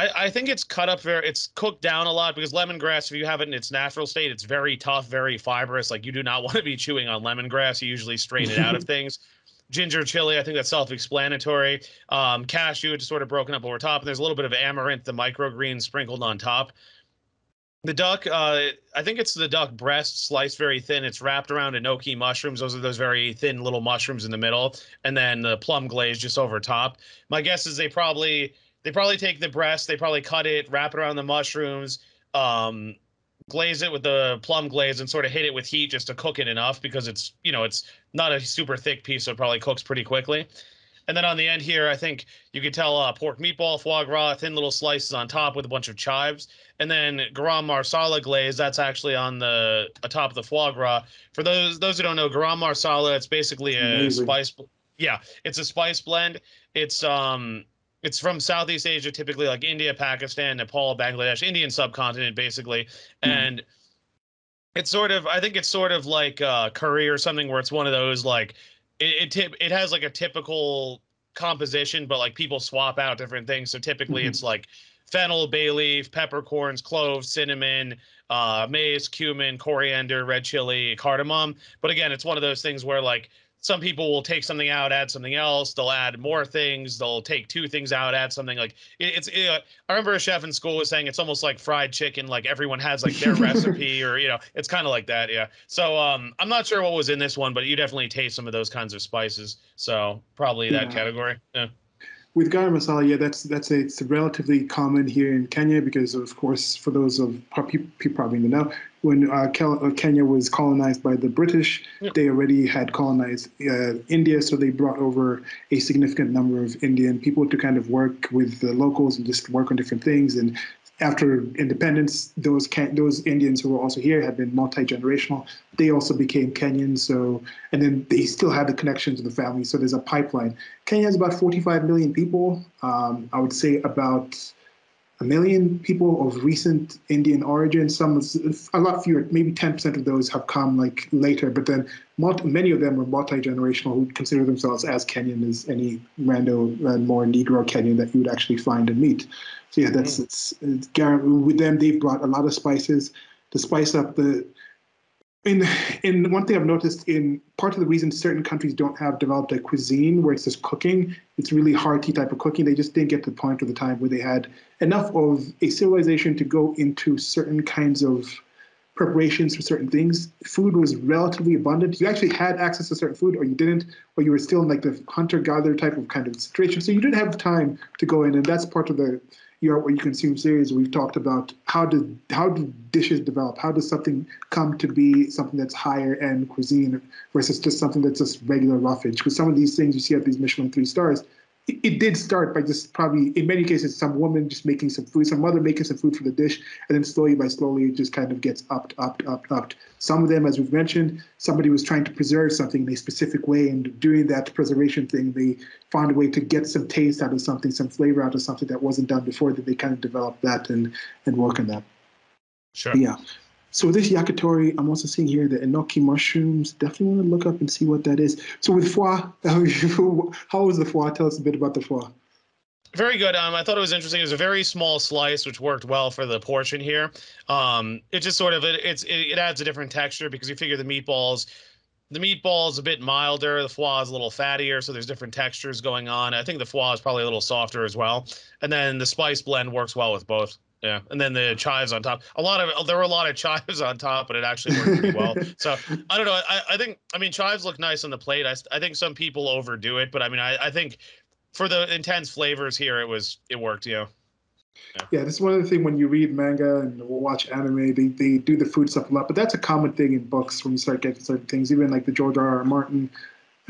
I, I think it's cut up very it's cooked down a lot because lemongrass, if you have it in its natural state, it's very tough, very fibrous. Like you do not want to be chewing on lemongrass. You usually strain it out of things. Ginger chili, I think that's self-explanatory. Um, cashew, just sort of broken up over top. And there's a little bit of amaranth, the microgreen sprinkled on top. The duck, uh, I think it's the duck breast sliced very thin. It's wrapped around enoki mushrooms. Those are those very thin little mushrooms in the middle, and then the plum glaze just over top. My guess is they probably they probably take the breast, they probably cut it, wrap it around the mushrooms, um, glaze it with the plum glaze, and sort of hit it with heat just to cook it enough because it's you know it's not a super thick piece, so it probably cooks pretty quickly. And then on the end here, I think you could tell uh, pork meatball, foie gras, thin little slices on top with a bunch of chives. And then garam marsala glaze, that's actually on the top of the foie gras. For those those who don't know, garam marsala, it's basically a Amazing. spice. Yeah, it's a spice blend. It's um it's from Southeast Asia, typically like India, Pakistan, Nepal, Bangladesh, Indian subcontinent, basically. Mm. And it's sort of, I think it's sort of like uh, curry or something where it's one of those like it it, it has like a typical composition, but like people swap out different things. So typically mm-hmm. it's like fennel, bay leaf, peppercorns, cloves, cinnamon, uh, mace, cumin, coriander, red chili, cardamom. But again, it's one of those things where like some people will take something out, add something else. They'll add more things. They'll take two things out, add something like it, it's. It, I remember a chef in school was saying it's almost like fried chicken. Like everyone has like their recipe, or you know, it's kind of like that. Yeah. So um, I'm not sure what was in this one, but you definitely taste some of those kinds of spices. So probably that yeah. category. Yeah with garam masala, yeah, that's that's a, it's relatively common here in Kenya because, of course, for those of people probably know, when uh, uh, Kenya was colonized by the British, they already had colonized uh, India, so they brought over a significant number of Indian people to kind of work with the locals and just work on different things. And after independence, those those Indians who were also here had been multi generational. They also became Kenyans. So, and then they still had the connection to the family. So there's a pipeline. Kenya has about 45 million people. Um, I would say about a million people of recent Indian origin. Some, a lot fewer, maybe 10% of those have come like later. But then multi, many of them are multi generational who consider themselves as Kenyan as any rando and more Negro Kenyan that you would actually find and meet. So yeah, that's mm. it's, it's with them. They've brought a lot of spices to spice up the. In in one thing I've noticed in part of the reason certain countries don't have developed a cuisine where it's just cooking, it's really hearty type of cooking. They just didn't get to the point of the time where they had enough of a civilization to go into certain kinds of preparations for certain things. Food was relatively abundant. You actually had access to certain food, or you didn't, or you were still in like the hunter-gatherer type of kind of situation. So you didn't have time to go in, and that's part of the you what you consume series, we've talked about how do how do dishes develop? How does something come to be something that's higher end cuisine versus just something that's just regular roughage? Because some of these things you see at these Michelin three stars, it, it, did start by just probably in many cases some woman just making some food, some mother making some food for the dish, and then slowly by slowly it just kind of gets upped, upped, upped, upped. Some of them, as we've mentioned, somebody was trying to preserve something in a specific way, and doing that preservation thing, they found a way to get some taste out of something, some flavor out of something that wasn't done before. That they kind of developed that and and work on that. Sure. But yeah. So with this yakitori, I'm also seeing here the enoki mushrooms. Definitely want to look up and see what that is. So with foie, how was the foie? Tell us a bit about the foie. Very good. Um, I thought it was interesting. It was a very small slice, which worked well for the portion here. Um, it just sort of it, it's it, it adds a different texture because you figure the meatballs, the meatball's a bit milder, the foie is a little fattier, so there's different textures going on. I think the foie is probably a little softer as well, and then the spice blend works well with both. Yeah, and then the chives on top. A lot of there were a lot of chives on top, but it actually worked pretty well. So I don't know. I, I think I mean chives look nice on the plate. I, I think some people overdo it, but I mean I, I think for the intense flavors here, it was it worked. You know. Yeah. yeah, this is one of the things when you read manga and watch anime, they, they do the food stuff a lot, but that's a common thing in books when you start getting certain things, even like the George R. R. Martin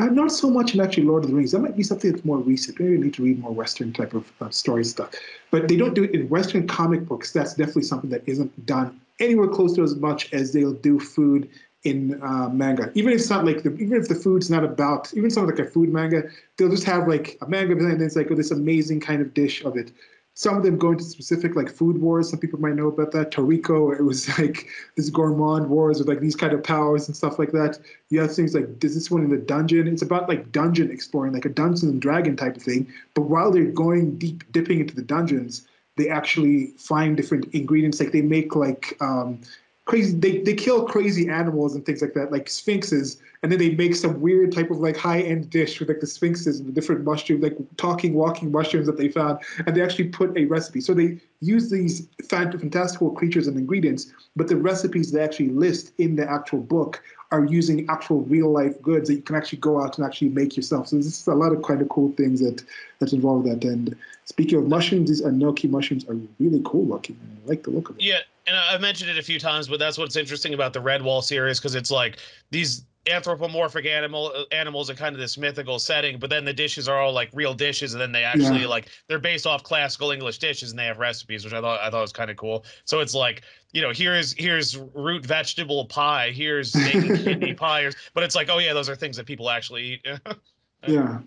Not so much in actually Lord of the Rings. That might be something that's more recent. Maybe we need to read more Western type of uh, story stuff. But they don't do it in Western comic books. That's definitely something that isn't done anywhere close to as much as they'll do food in uh, manga. Even if it's not like the, even if the food's not about even something like a food manga, they'll just have like a manga and then it's like oh, this amazing kind of dish of it some of them go into specific like food wars. Some people might know about that. Toriko, it was like this gourmand wars with like these kind of powers and stuff like that. You have things like does this one in the dungeon? It's about like dungeon exploring, like a Dungeons and Dragon type of thing. But while they're going deep, dipping into the dungeons, they actually find different ingredients. Like they make like um, crazy they, they kill crazy animals and things like that like sphinxes and then they make some weird type of like high-end dish with like the sphinxes and the different mushrooms like talking walking mushrooms that they found and they actually put a recipe. So they use these fantastical creatures and ingredients but the recipes they actually list in the actual book are using actual real life goods that you can actually go out and actually make yourself. So this is a lot of kind of cool things that that's involved that. And speaking of mushrooms these enoki mushrooms are really cool looking i like the look of them. Yeah and I've mentioned it a few times, but that's what's interesting about the Redwall series because it's like these anthropomorphic animal uh, animals in kind of this mythical setting, but then the dishes are all like real dishes, and then they actually yeah. like they're based off classical English dishes, and they have recipes, which I thought I thought was kind of cool. So it's like you know here's here's root vegetable pie, here's kidney pie, but it's like oh yeah, those are things that people actually eat. yeah.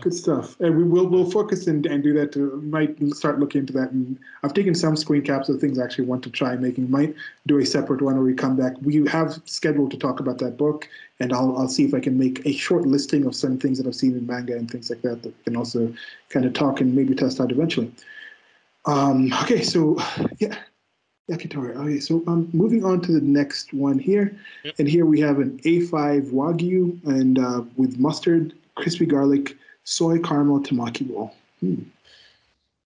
Good stuff. And we will we'll focus and, and do that. To, might start looking into that. And I've taken some screen caps of things I actually want to try making. Might do a separate one where we come back. We have scheduled to talk about that book, and I'll I'll see if I can make a short listing of some things that I've seen in manga and things like that that we can also kind of talk and maybe test out eventually. Um, okay, so yeah. Yakitori. Okay, so um, moving on to the next one here, yep. and here we have an A5 Wagyu and uh, with mustard, crispy garlic, soy caramel temaki roll. Hmm.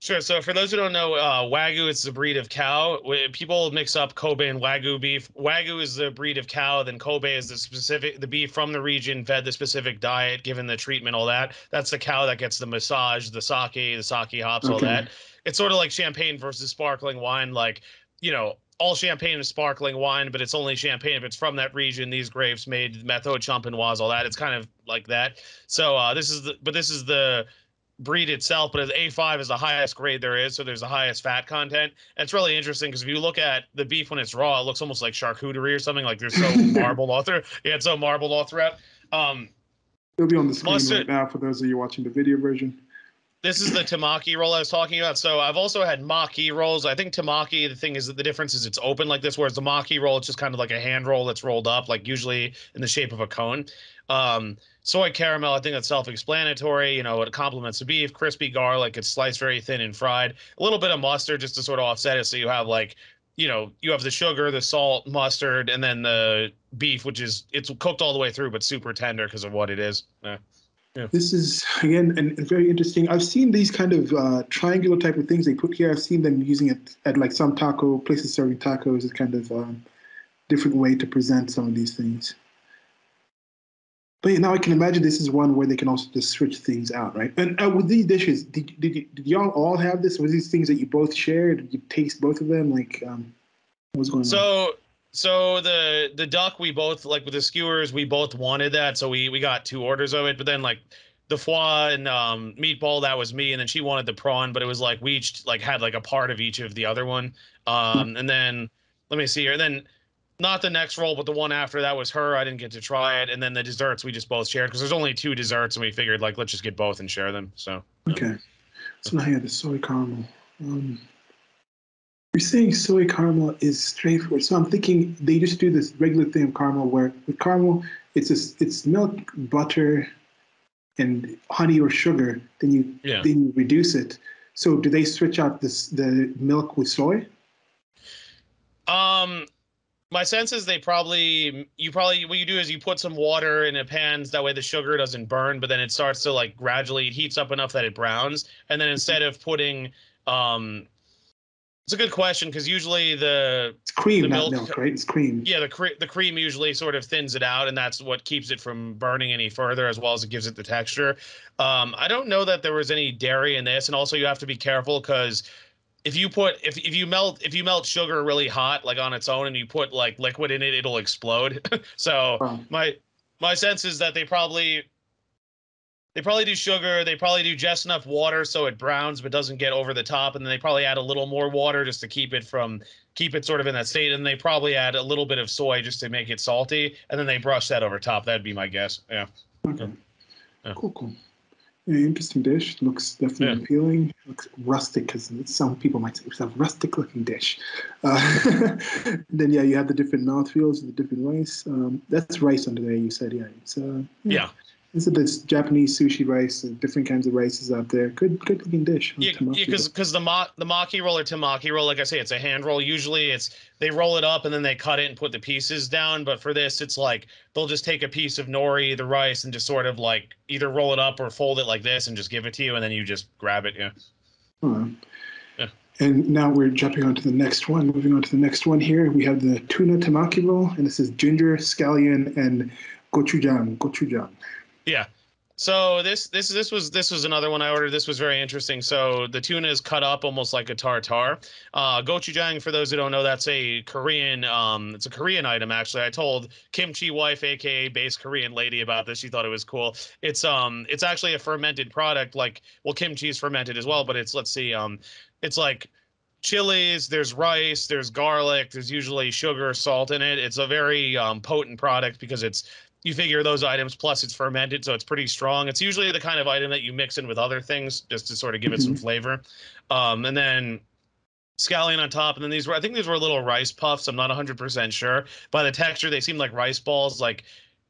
Sure. So for those who don't know, uh, Wagyu is a breed of cow. People mix up Kobe and Wagyu beef. Wagyu is the breed of cow. Then Kobe is the specific, the beef from the region, fed the specific diet, given the treatment, all that. That's the cow that gets the massage, the sake, the sake hops, okay. all that. It's sort of like champagne versus sparkling wine. Like, you know, all champagne is sparkling wine, but it's only champagne if it's from that region. These grapes made methode champenoise, all that. It's kind of like that. So uh, this is the, but this is the breed itself. But A5 is the highest grade there is, so there's the highest fat content. And it's really interesting because if you look at the beef when it's raw, it looks almost like charcuterie or something. Like there's so marbled all through. Yeah, it's so marbled all throughout. Um, It'll be on the screen mustard, right now for those of you watching the video version this is the temaki roll I was talking about. So I've also had maki rolls. I think temaki, the thing is that the difference is it's open like this, whereas the maki roll, it's just kind of like a hand roll that's rolled up, like usually in the shape of a cone. Um, soy caramel, I think that's self-explanatory. You know, it complements the beef. Crispy garlic, it's sliced very thin and fried. A little bit of mustard just to sort of offset it, so you have like, you know, you have the sugar, the salt, mustard, and then the beef, which is it's cooked all the way through, but super tender because of what it is. Yeah. Yeah. This is again and, and, very interesting. I've seen these kind of uh, triangular type of things they put here. I've seen them using it at like some taco places serving tacos. It's kind of um, different way to present some of these things. But now I can imagine this is one where they can also just switch things out, right? And uh, with these dishes, did, did, did y'all all have this? Was these things that you both shared? Did you taste both of them? Like, um, what's going so, on? So so the the duck we both like with the skewers we both wanted that. So we we got two orders of it but then like the foie and um, meatball that was me and then she wanted the prawn but it was like we each like had like a part of each of the other one. Um, and then let me see here. And then not the next roll but the one after that was her. I didn't get to try it. And then the desserts we just both shared because there's only two desserts and we figured like let's just get both and share them so. Okay. So now yeah the soy caramel. Um, you're saying soy caramel is straightforward. So I'm thinking they just do this regular thing of caramel where with caramel it's just it's milk, butter, and honey or sugar. Then you yeah. then you reduce it. So do they switch out this the milk with soy? Um my sense is they probably you probably what you do is you put some water in a pan that way the sugar doesn't burn but then it starts to like gradually it heats up enough that it browns and then instead of putting um it's a good question because usually the it's cream, the milk, milk, right? It's cream. Yeah, the cre- the cream usually sort of thins it out, and that's what keeps it from burning any further, as well as it gives it the texture. Um, I don't know that there was any dairy in this, and also you have to be careful because if you put if, if you melt if you melt sugar really hot like on its own and you put like liquid in it, it'll explode. so wow. my my sense is that they probably they probably do sugar. They probably do just enough water so it browns but doesn't get over the top, and then they probably add a little more water just to keep it from keep it sort of in that state. And they probably add a little bit of soy just to make it salty, and then they brush that over top. That'd be my guess. Yeah. Okay. Yeah. Cool, cool. Yeah, interesting dish. Looks definitely yeah. appealing. Looks rustic because some people might say it's a rustic looking dish. Uh, then yeah, you have the different mouthfeels, the different rice. Um, that's rice under there. You said yeah. It's uh, yeah. yeah. This is this Japanese sushi rice and different kinds of rices out there. Good, good looking dish. Yeah, because yeah, because the ma- the maki roll or temaki roll, like I say, it's a hand roll. Usually, it's they roll it up and then they cut it and put the pieces down. But for this, it's like they'll just take a piece of nori, the rice, and just sort of like either roll it up or fold it like this and just give it to you, and then you just grab it. Yeah. Yeah. And now we're jumping on to the next one. Moving on to the next one here, we have the tuna temaki roll, and this is ginger, scallion, and gochujang. Gochujang. Yeah. So this this this was this was another one I ordered. This was very interesting. So the tuna is cut up almost like a tartar. Uh, gochujang, for those who don't know, that's a Korean. Um, it's a Korean item actually. I told Kimchi wife, aka base Korean lady, about this. She thought it was cool. It's um it's actually a fermented product. Like well, kimchi is fermented as well, but it's let's see um it's like chilies, there's rice, there's garlic, there's usually sugar, salt in it. It's a very um, potent product because it's you figure those items plus it's fermented so it's pretty strong. It's usually the kind of item that you mix in with other things just to sort of give it some mm-hmm. flavor. Um, and then scallion on top and then these were i think these were little rice puffs i'm not 100% sure. By the texture they seem like rice balls like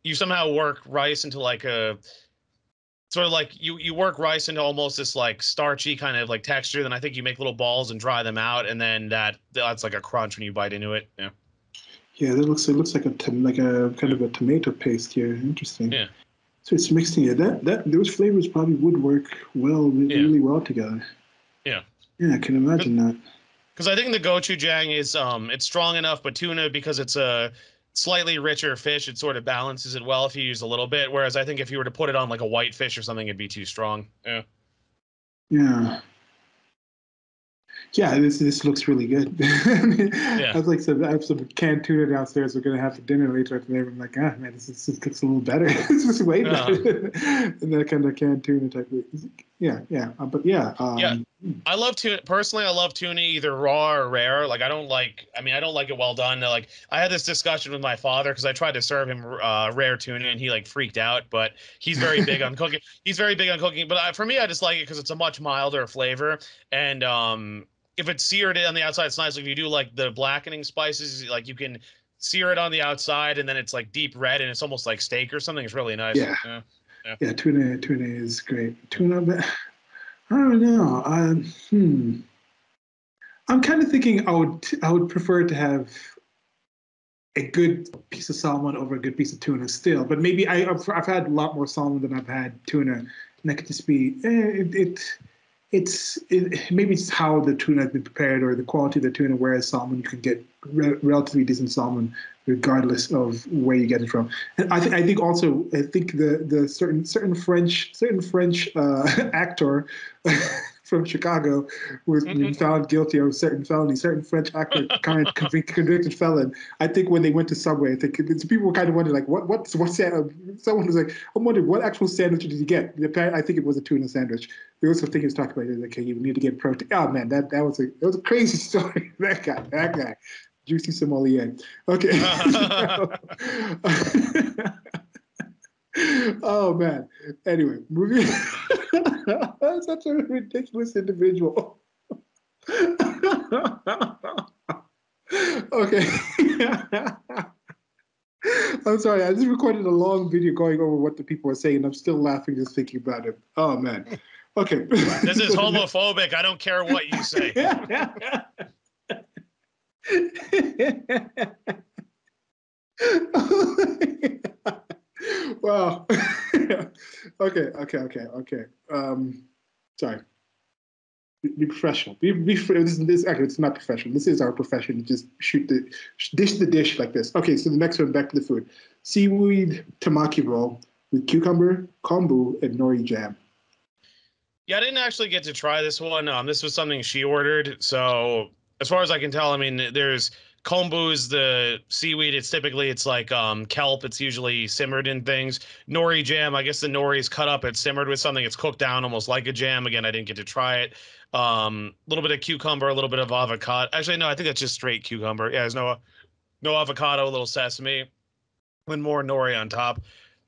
you somehow work rice into like a sort of like you you work rice into almost this like starchy kind of like texture then i think you make little balls and dry them out and then that that's like a crunch when you bite into it. Yeah yeah, that looks it looks like a like a kind of a tomato paste here. Interesting. Yeah. So it's mixing it. That that those flavors probably would work well, really, yeah. really well together. Yeah. Yeah, I can imagine that. Because I think the gochujang is um it's strong enough, but tuna because it's a slightly richer fish, it sort of balances it well if you use a little bit. Whereas I think if you were to put it on like a white fish or something, it'd be too strong. Yeah. Yeah yeah, this this looks really good. I, yeah. I was like, so I have some canned tuna downstairs. We're gonna have for dinner later today. I'm like, ah, man, this, this, this looks a little better. it's just way uh-huh. better than that kind of canned tuna type. Of, yeah, yeah, uh, but yeah. Um, yeah, I love tuna. Personally, I love tuna either raw or rare. Like, I don't like. I mean, I don't like it well done. Like, I had this discussion with my father because I tried to serve him uh, rare tuna and he like freaked out. But he's very big on cooking. He's very big on cooking. But I, for me, I just like it because it's a much milder flavor and um if it's seared on the outside, it's nice. Like if you do like the blackening spices, like you can sear it on the outside and then it's like deep red and it's almost like steak or something. It's really nice. Yeah. Yeah, yeah. yeah tuna tuna is great. Tuna but I don't know. Um, hmm. I'm kind of thinking I would I would prefer to have a good piece of salmon over a good piece of tuna still, but maybe I I've, I've had a lot more salmon than I've had tuna, and that could just be eh, it, it it's it, maybe it's how the tuna has been prepared or the quality of the tuna. Whereas salmon, you can get re- relatively decent salmon regardless of where you get it from. And I, th- I think also I think the the certain certain French certain French uh, actor from Chicago who was mm-hmm. found guilty of certain felonies, certain French actor kind of convicted felon. I think when they went to Subway, I think people were kind of wondering like, what what what someone was like, I'm wondering what actual sandwich did you get? I think it was a tuna sandwich. We also think he was talking about it, like, okay, you need to get protein. Oh man, that that was a that was a crazy story. that guy, that guy, juicy sommelier. Okay. oh man. Anyway, moving. Such a ridiculous individual. okay. I'm sorry. I just recorded a long video going over what the people are saying. I'm still laughing just thinking about it. Oh man. Okay. This is homophobic. I don't care what you say. Wow. okay, okay, okay, okay. Um, sorry. Be, be professional. Be, be this, this actually it's not professional. This is our profession. To just shoot the dish the dish like this. Okay, so the next one, back to the food. Seaweed temaki roll with cucumber, kombu, and nori jam. Yeah, I didn't actually get to try this one. Um, this was something she ordered. So as far as I can tell, I mean, there's kombu is the seaweed. It's typically it's like um, kelp. It's usually simmered in things. Nori jam. I guess the nori is cut up. It's simmered with something. It's cooked down almost like a jam. Again, I didn't get to try it. A um, little bit of cucumber, a little bit of avocado. Actually, no, I think that's just straight cucumber. Yeah, there's no no avocado, a little sesame, and more nori on top.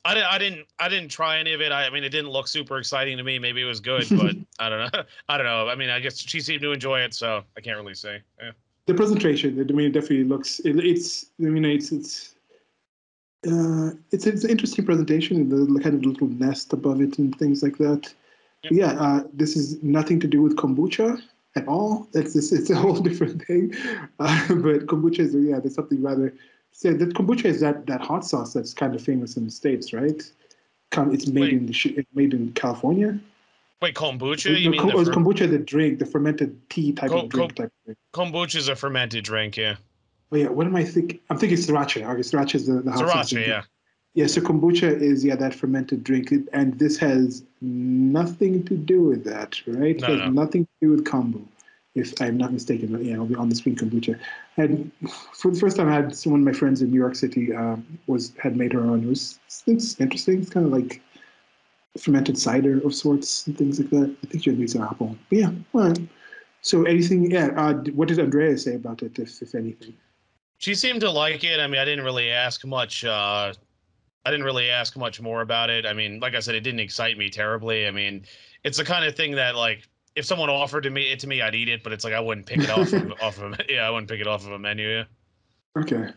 I didn't, I didn't, I didn't try any of it. I, I, mean, it didn't look super exciting to me. Maybe it was good, but I don't know. I don't know. I mean, I guess she seemed to enjoy it, so I can't really say. Yeah. The presentation, I mean, it definitely looks. It, it's, I mean, it's, it's, uh, it's, it's an interesting presentation. The kind of little nest above it and things like that. Yeah, yeah uh, this is nothing to do with kombucha at all. It's it's, it's a whole different thing. Uh, but kombucha is yeah, there's something rather so that kombucha is that that hot sauce that's kind of famous in the states, right? It's made Wait. in the made in California. Wait, kombucha? You the, mean the fer- kombucha, the drink, the fermented tea type of drink. type of Kombucha is a fermented drink, yeah. Oh yeah, what am I thinking? I'm thinking sriracha. Okay, sriracha is the, the hot sriracha, sauce. yeah. Yeah, so kombucha is yeah that fermented drink, and this has nothing to do with that, right? No, it has no. nothing to do with kombu if I'm not mistaken. But yeah, I'll be on the screen kombucha. And for the first time, I had one of my friends in New York City um, was had made her own. It was it's interesting. It's kind of like fermented cider of sorts and things like that. I think she had some apple. But yeah, well, so anything? Yeah, uh, what did Andrea say about it, if if anything? She seemed to like it. I mean, I didn't really ask much. Uh, I didn't really ask much more about it. I mean, like I said, it didn't excite me terribly. I mean, it's the kind of thing that like if someone offered to me it to me, I'd eat it, but it's like I wouldn't pick it off of, off of yeah, I wouldn't pick it off of a menu. Yeah. Okay.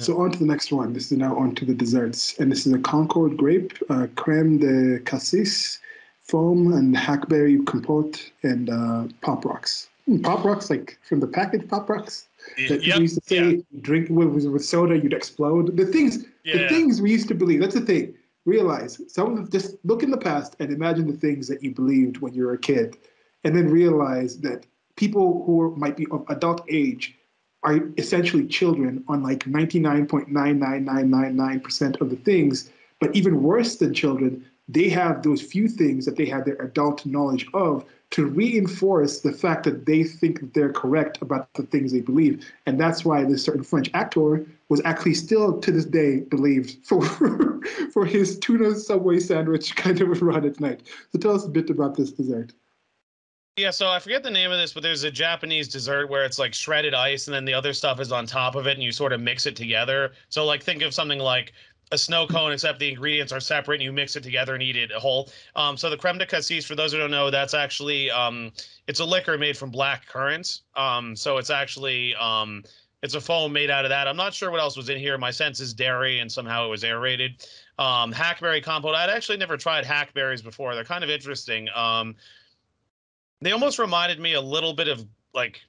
So on to the next one. This is now on to the desserts, and this is a Concord grape, uh, creme de cassis, foam, and hackberry compote, and uh, pop rocks. Hmm, pop rocks, like from the package, pop rocks. That yep, we used to say, yeah. drink with, with soda, you'd explode. The things, yeah. the things we used to believe. That's the thing. Realize some of just look in the past and imagine the things that you believed when you were a kid and then realize that people who might be of adult age are essentially children on like 99.99999% of the things. But even worse than children, they have those few things that they have their adult knowledge of to reinforce the fact that they think that they're correct about the things they believe. And that's why this certain French actor was actually still to this day believed for for his tuna subway sandwich kind of run at night. So tell us a bit about this dessert. Yeah, so I forget the name of this, but there's a Japanese dessert where it's like shredded ice and then the other stuff is on top of it and you sort of mix it together. So like think of something like a snow cone, except the ingredients are separate and you mix it together and eat it whole. Um, so the creme de cassis, for those who don't know, that's actually um, it's a liquor made from black currants. Um, so it's actually um, it's a foam made out of that. I'm not sure what else was in here. My sense is dairy and somehow it was aerated. Um, hackberry compote. I'd actually never tried hackberries before. They're kind of interesting. Um, they almost reminded me a little bit of like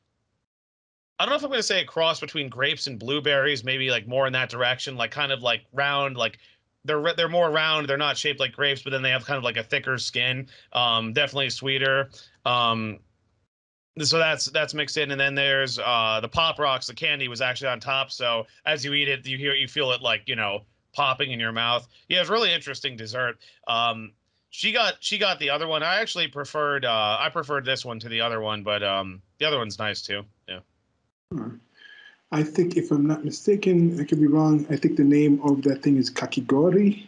I don't know if I'm going to say a cross between grapes and blueberries, maybe like more in that direction, like kind of like round, like they're they're more round. They're not shaped like grapes, but then they have kind of like a thicker skin. Um, definitely sweeter. Um, so that's that's mixed in, and then there's uh, the pop rocks. The candy was actually on top, so as you eat it, you hear you feel it like you know popping in your mouth. Yeah, it's really interesting dessert. Um, she got she got the other one. I actually preferred uh I preferred this one to the other one, but um the other one's nice too. Yeah. Hmm. I think if I'm not mistaken, I could be wrong. I think the name of that thing is kakigori.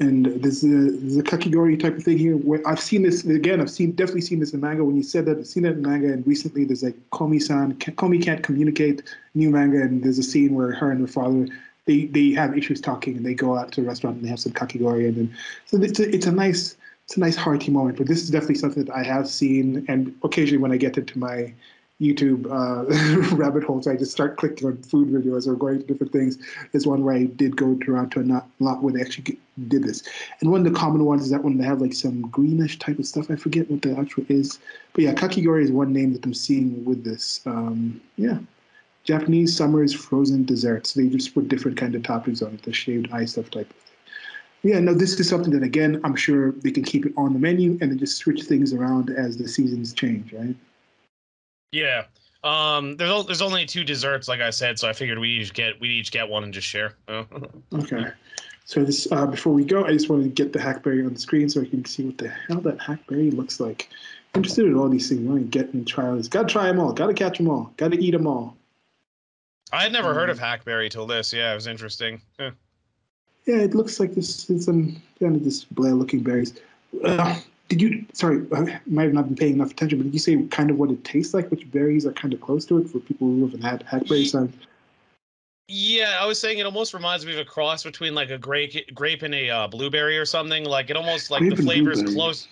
And there's a there's a kakigori type of thing here where I've seen this again. I've seen definitely seen this in manga. When you said that, I've seen it in manga, and recently there's like Komi-san. Komi can't communicate new manga, and there's a scene where her and her father they they have issues talking and they go out to a restaurant and they have some kakigori and then so it's a, it's a nice it's a nice hearty moment. But this is definitely something that I have seen and occasionally when I get into my YouTube uh, rabbit holes, I just start clicking on food videos or going to different things. There's one where I did go to a lot where they actually did this. And one of the common ones is that one they have like some greenish type of stuff. I forget what the actual is. But yeah, kakigori is one name that I'm seeing with this. Um, yeah, Japanese summer is frozen desserts. They just put different kind of toppings on it, the shaved ice stuff type of thing. Yeah, no, this is something that again, I'm sure they can keep it on the menu and then just switch things around as the seasons change, right? Yeah. Um, there's there's only two desserts, like I said, so I figured we each get we each get one and just share. okay. So this uh, before we go, I just wanted to get the hackberry on the screen so I can see what the hell that hackberry looks like. I'm interested in all these things. I want to get and try this. Got to try them all. Got to catch them all. Got to eat them all. I had never um, heard of hackberry till this. Yeah, it was interesting. Yeah, yeah it looks like this is some kind of this bland looking berries. Uh, did you? Sorry, I might have not been paying enough attention, but did you say kind of what it tastes like? Which berries are kind of close to it for people who haven't had hackberry? So yeah, I was saying it almost reminds me of a cross between like a grape, grape and a uh, blueberry or something. Like it almost like grape the flavors close.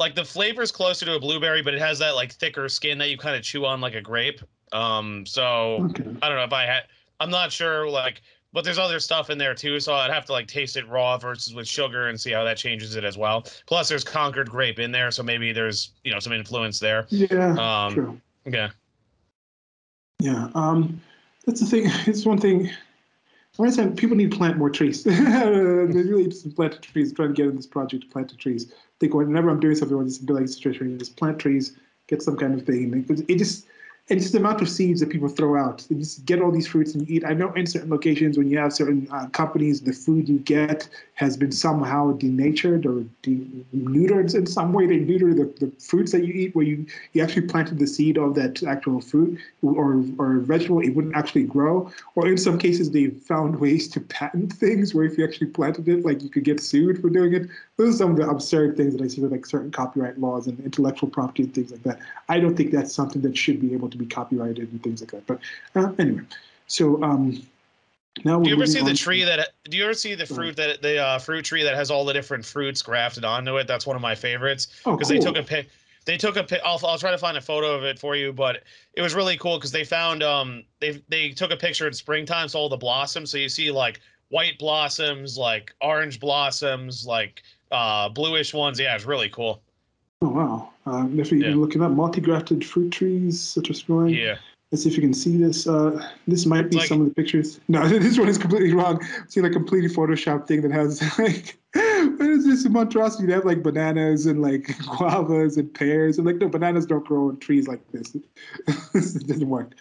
Like the flavor's closer to a blueberry, but it has that like thicker skin that you kind of chew on like a grape. Um, so okay. I don't know if I had. I'm not sure. Like, but there's other stuff in there too, so I'd have to like taste it raw versus with sugar and see how that changes it as well. Plus, there's Concord grape in there, so maybe there's you know some influence there. Yeah. Um, true. Yeah. Yeah. Um that's the thing. It's one thing. I understand people need to plant more trees. they really need to plant trees. Trying to get in this project to plant the trees. I think whenever I'm doing something with this ability situation, just plant trees, get some kind of thing. It just and just the amount of seeds that people throw out. You just get all these fruits and you eat. I know in certain locations when you have certain uh, companies, the food you get has been somehow denatured or neutered in some way. They neuter the, the fruits that you eat where you, you actually planted the seed of that actual fruit or, or vegetable, it wouldn't actually grow. Or in some cases, they found ways to patent things where if you actually planted it, like you could get sued for doing it. Those are some of the absurd things that I see with like certain copyright laws and intellectual property and things like that. I don't think that's something that should be able to be copyrighted and things like that. But uh, anyway, so um, now we do you ever see the tree that? Do you ever see the fruit that the uh, fruit tree that has all the different fruits grafted onto it? That's one of my favorites because oh, cool. they took a pic. They took a pic. I'll, I'll try to find a photo of it for you, but it was really cool because they found um they they took a picture in springtime, so all the blossoms. So you see like white blossoms, like orange blossoms, like uh bluish ones. Yeah, it's really cool. Oh wow! Uh, if you're yeah. looking up multi-grafted fruit trees, citrus growing. Yeah. Let's see if you can see this. Uh, this might be like, some of the pictures. No, this one is completely wrong. See like a completely Photoshop thing that has like, what is this monstrosity? They have like bananas and like guavas and pears and like no bananas don't grow on trees like this. this doesn't work.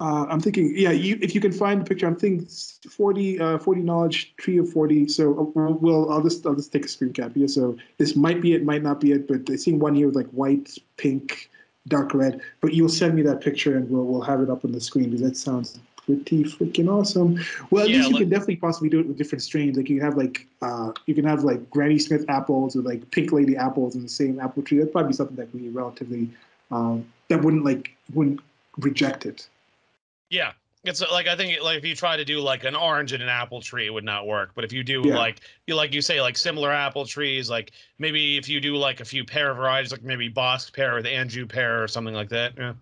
Uh, I'm thinking, yeah, you, if you can find the picture, I'm thinking 40, uh, 40 knowledge tree of 40. So uh, we'll, I'll just, I'll just take a screen cap here. So this might be it, might not be it, but I see one here with like white, pink, dark red. But you'll send me that picture and we'll, we'll have it up on the screen because that sounds pretty freaking awesome. Well, at yeah, least you like, can definitely possibly do it with different strains. Like you can have like, uh, you can have like Granny Smith apples or like Pink Lady apples in the same apple tree. That'd probably be something that would be relatively, um, that wouldn't like, wouldn't reject it. Yeah. It's like I think like if you try to do like an orange and an apple tree, it would not work. But if you do yeah. like you like you say like similar apple trees, like maybe if you do like a few pear varieties, like maybe Bosc pear with Anjou pear or something like that. Yeah.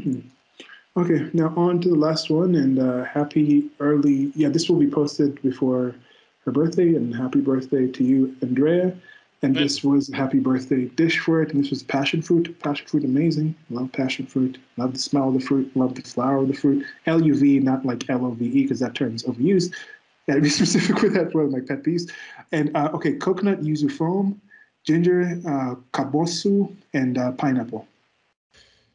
Mm-hmm. Okay, now on to the last one, and uh, happy early. Yeah, this will be posted before her birthday, and happy birthday to you, Andrea. And this was a happy birthday dish for it. And this was passion fruit. Passion fruit, amazing. Love passion fruit. Love the smell of the fruit. Love the flower of the fruit. L U V, not like L O V E, because that term is overused. Gotta be specific with that. One of my pet peeves. And uh, okay, coconut yuzu foam, ginger, uh, kabosu, and uh, pineapple.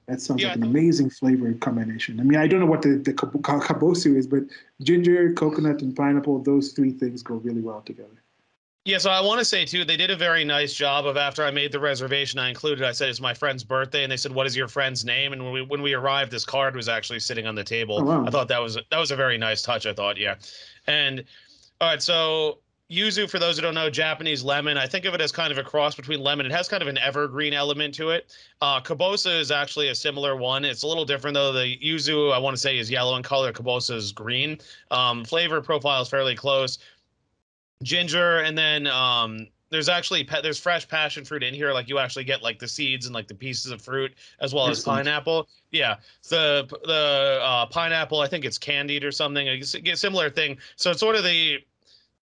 That sounds yeah, like an amazing flavor combination. I mean, I don't know what the, the kabosu is, but ginger, coconut, and pineapple, those three things go really well together. Yeah, so I want to say too, they did a very nice job of after I made the reservation, I included, I said it's my friend's birthday, and they said, "What is your friend's name?" And when we when we arrived, this card was actually sitting on the table. Oh, wow. I thought that was that was a very nice touch. I thought, yeah, and all right, so yuzu, for those who don't know, Japanese lemon. I think of it as kind of a cross between lemon. It has kind of an evergreen element to it. Uh, kabosu is actually a similar one. It's a little different though. The yuzu, I want to say, is yellow in color. Kabosu is green. Um, flavor profile is fairly close ginger, and then um, there's actually there's fresh passion fruit in here. Like you actually get like the seeds and like the pieces of fruit as well as pineapple. Yeah, the the uh, pineapple I think it's candied or something. A similar thing. So it's sort of the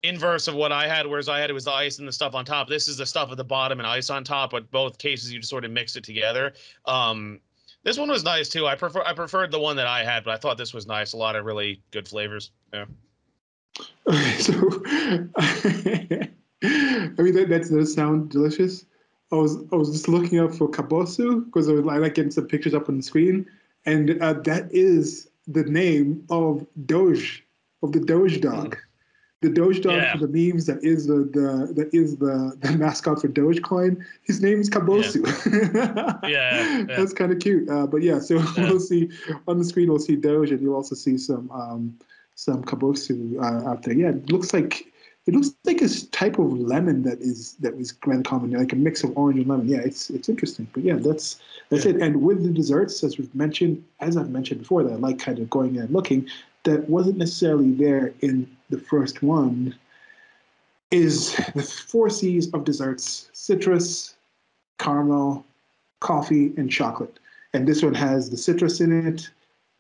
inverse of what I had, whereas I had it was the ice and the stuff on top. This is the stuff at the bottom and ice on top. But both cases you just sort of mix it together. Um, this one was nice too. I prefer I preferred the one that I had, but I thought this was nice. A lot of really good flavors. Yeah. Okay, so I mean that that does sound delicious. I was I was just looking up for kabosu because I was I like getting some pictures up on the screen, and uh, that is the name of Doge of the Doge dog. the Doge dog yeah. for the memes that is the the that is the the mascot for Dogecoin. His name is Kabosu. Yeah, yeah, yeah. that's kind of cute. Uh, but yeah, so we'll see on the screen. We'll see Doge, and you'll also see some um, some Kabosu uh, out there. Yeah, it looks like it looks like a type of lemon that is that is grand common, like a mix of orange and lemon. Yeah, it's it's interesting. But yeah, that's that's yeah. it. And with the desserts, as we've mentioned, as I've mentioned before, that I like kind of going and looking, that wasn't necessarily there in the first one, is the four C's of desserts: citrus, caramel, coffee, and chocolate. And this one has the citrus in it,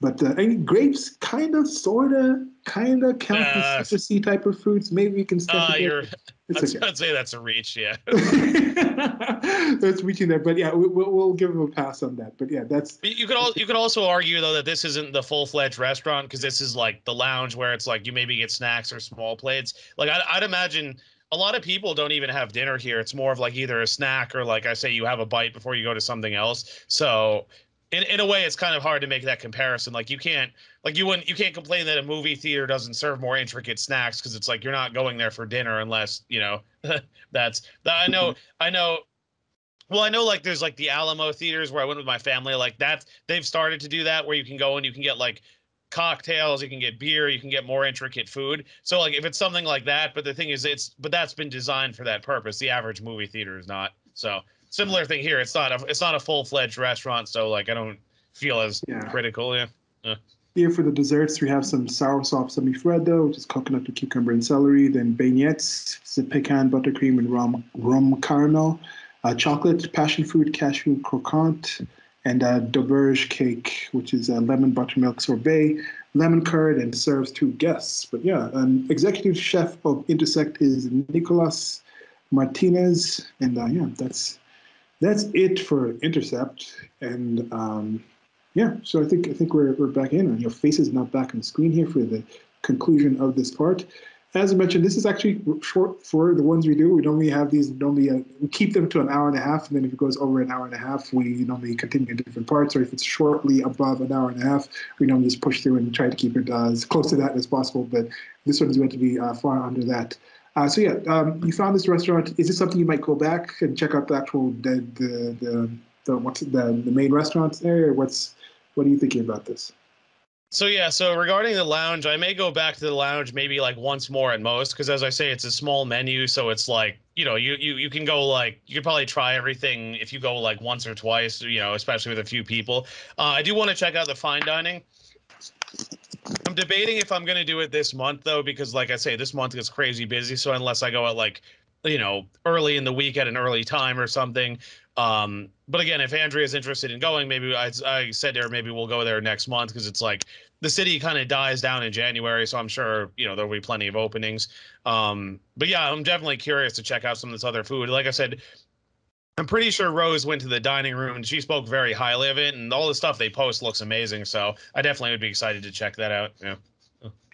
but the I mean, grapes kind of, sort of, kind of count uh, as citrusy type of fruits. Maybe we can step uh, you're, I'd, okay. I'd, say that's a reach, yeah. that's reaching there, but yeah, we, will we'll give him a pass on that. But yeah, that's. You could all you could also argue though that this isn't the full fledged restaurant because this is like the lounge where it's like you maybe get snacks or small plates. Like I'd, I'd imagine a lot of people don't even have dinner here. It's more of like either a snack or like I say, you have a bite before you go to something else. So in, in a way it's kind of hard to make that comparison. Like you can't like you wouldn't you can't complain that a movie theater doesn't serve more intricate snacks because it's like you're not going there for dinner unless you know that's that i know mm-hmm. i know well i know like there's like the alamo theaters where i went with my family like that's they've started to do that where you can go and you can get like cocktails you can get beer you can get more intricate food. So like if it's something like that but the thing is it's but that's been designed for that purpose. The average movie theater is not. So similar thing here. It's not a it's not a full fledged restaurant, so like I don't feel as yeah. critical. Yeah. yeah. Here for the desserts, we have some sour soursop semifreddo, which is coconut with cucumber and celery. Then beignets, it's a pecan buttercream and rum rum caramel. Uh, chocolate, passion fruit, cashew croquant, and a doberge cake, which is a lemon buttermilk sorbet, lemon curd, and serves two guests. But yeah, an executive chef of Intersect is Nicolas Martinez, and uh, yeah, that's that's it for Intersect. And um, yeah, so I think I think we're we're back in, and your face is not back on the screen here for the conclusion of this part. As I mentioned, this is actually short for the ones we do. We normally have these normally uh, we keep them to an hour and a half, and then if it goes over an hour and a half, we normally continue in different parts. Or if it's shortly above an hour and a half, we normally just push through and try to keep it uh, as close to that as possible. But this one is meant to be uh, far under that. Uh, so yeah, um, you found this restaurant. Is this something you might go back and check out the actual the the the, the what's the, the main restaurant there? What's what are you thinking about this? So yeah, so regarding the lounge, I may go back to the lounge maybe like once more at most, because as I say, it's a small menu, so it's like you know you you you can go like you could probably try everything if you go like once or twice, you know, especially with a few people. Uh, I do want to check out the fine dining. Debating if I'm going to do it this month though, because like I say, this month gets crazy busy. So unless I go at like, you know, early in the week at an early time or something. Um, but again, if Andrea is interested in going, maybe I, I said there, maybe we'll go there next month because it's like the city kind of dies down in January. So I'm sure, you know, there'll be plenty of openings. Um, but yeah, I'm definitely curious to check out some of this other food. Like I said, I'm pretty sure Rose went to the dining room and she spoke very highly of it, and all the stuff they post looks amazing. So I definitely would be excited to check that out. Yeah.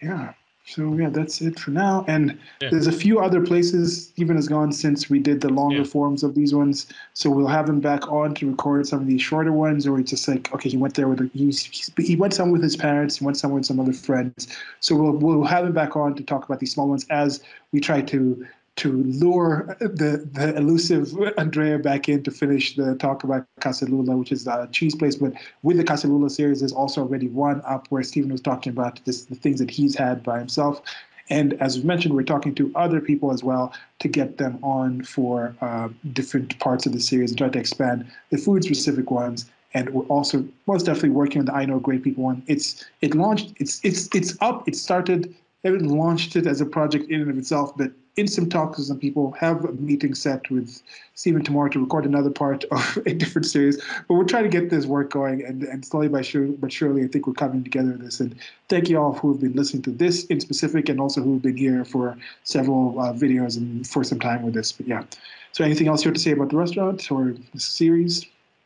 Yeah. So yeah, that's it for now. And yeah. there's a few other places Stephen has gone since we did the longer yeah. forms of these ones. So we'll have him back on to record some of these shorter ones, or it's just like okay, he went there with a, he, he went some with his parents, he went somewhere with some other friends. So we'll we'll have him back on to talk about these small ones as we try to to lure the, the elusive Andrea back in to finish the talk about Casalula, which is a cheese place. But with the Casalula series, there's also already one up where Stephen was talking about this, the things that he's had by himself. And as we mentioned, we're talking to other people as well to get them on for uh, different parts of the series and try to expand the food specific ones. And we're also most definitely working on the I Know Great People one. It's it launched. It's it's it's up. It started. Haven't launched it as a project in and of itself, but in some talks some people, have a meeting set with Stephen tomorrow to record another part of a different series. But we're trying to get this work going, and, and slowly by sure, but surely, I think we're coming together this. And thank you all who have been listening to this in specific, and also who have been here for several uh, videos and for some time with this. But yeah. So anything else you have to say about the restaurant or the series?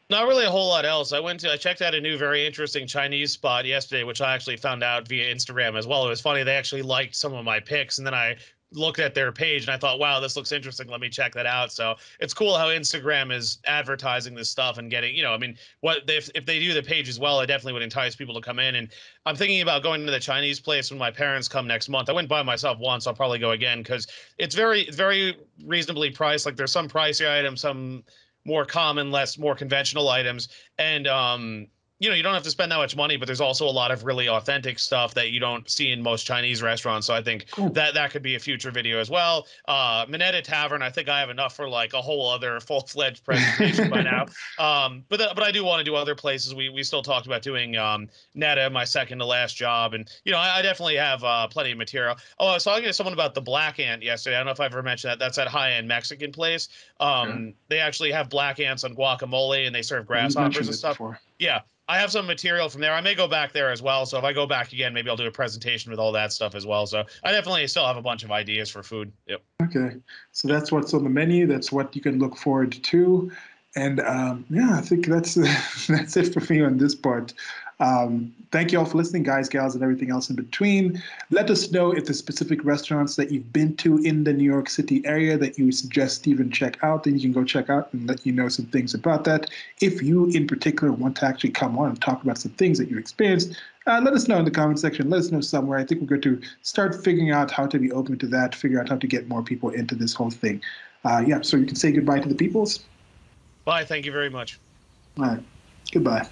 Not really a whole lot else. I went to I checked out a new very interesting Chinese spot yesterday, which I actually found out via Instagram as well. It was funny they actually liked some of my picks, and then I looked at their page and I thought, wow, this looks interesting. Let me check that out. So it's cool how Instagram is advertising this stuff and getting, you know, I mean, what if if they do the page as well, I definitely would entice people to come in. And I'm thinking about going to the Chinese place when my parents come next month. I went by myself once. I'll probably go again because it's very very reasonably priced. Like there's some pricey items, some more common, less more conventional items, and um you know, you don't have to spend that much money, but there's also a lot of really authentic stuff that you don't see in most Chinese restaurants. So I think cool. that that could be a future video as well. Uh, Minetta Tavern, I think I have enough for like a whole other full fledged presentation by now. Um, but th- but I do want to do other places. We we still talked about doing um, Netta, my second to last job, and you know I, I definitely have uh, plenty of material. Oh, I was talking to someone about the Black Ant yesterday. I don't know if I've ever mentioned that. That's that high end Mexican place. Um, They actually have black ants on guacamole, and they serve grasshoppers and stuff. Before. Yeah. I have some material from there. I may go back there as well. So if I go back again, maybe I'll do a presentation with all that stuff as well. So I definitely still have a bunch of ideas for food. Yep. Okay. So that's what's on the menu. That's what you can look forward to. And um, yeah, I think that's that's it for me on this part. Um, thank you all for listening, guys, gals, and everything else in between. Let us know if the specific restaurants that you've been to in the New York City area that you suggest Stephen check out, then you can go check out and let you know some things about that. If you, in particular, want to actually come on and talk about some things that you experienced, uh, let us know in the comment section. Let us know somewhere. I think we're going to start figuring out how to be open to that, figure out how to get more people into this whole thing. Uh, yeah, so you can say goodbye to the peoples. Bye. Thank you very much. All right. Goodbye.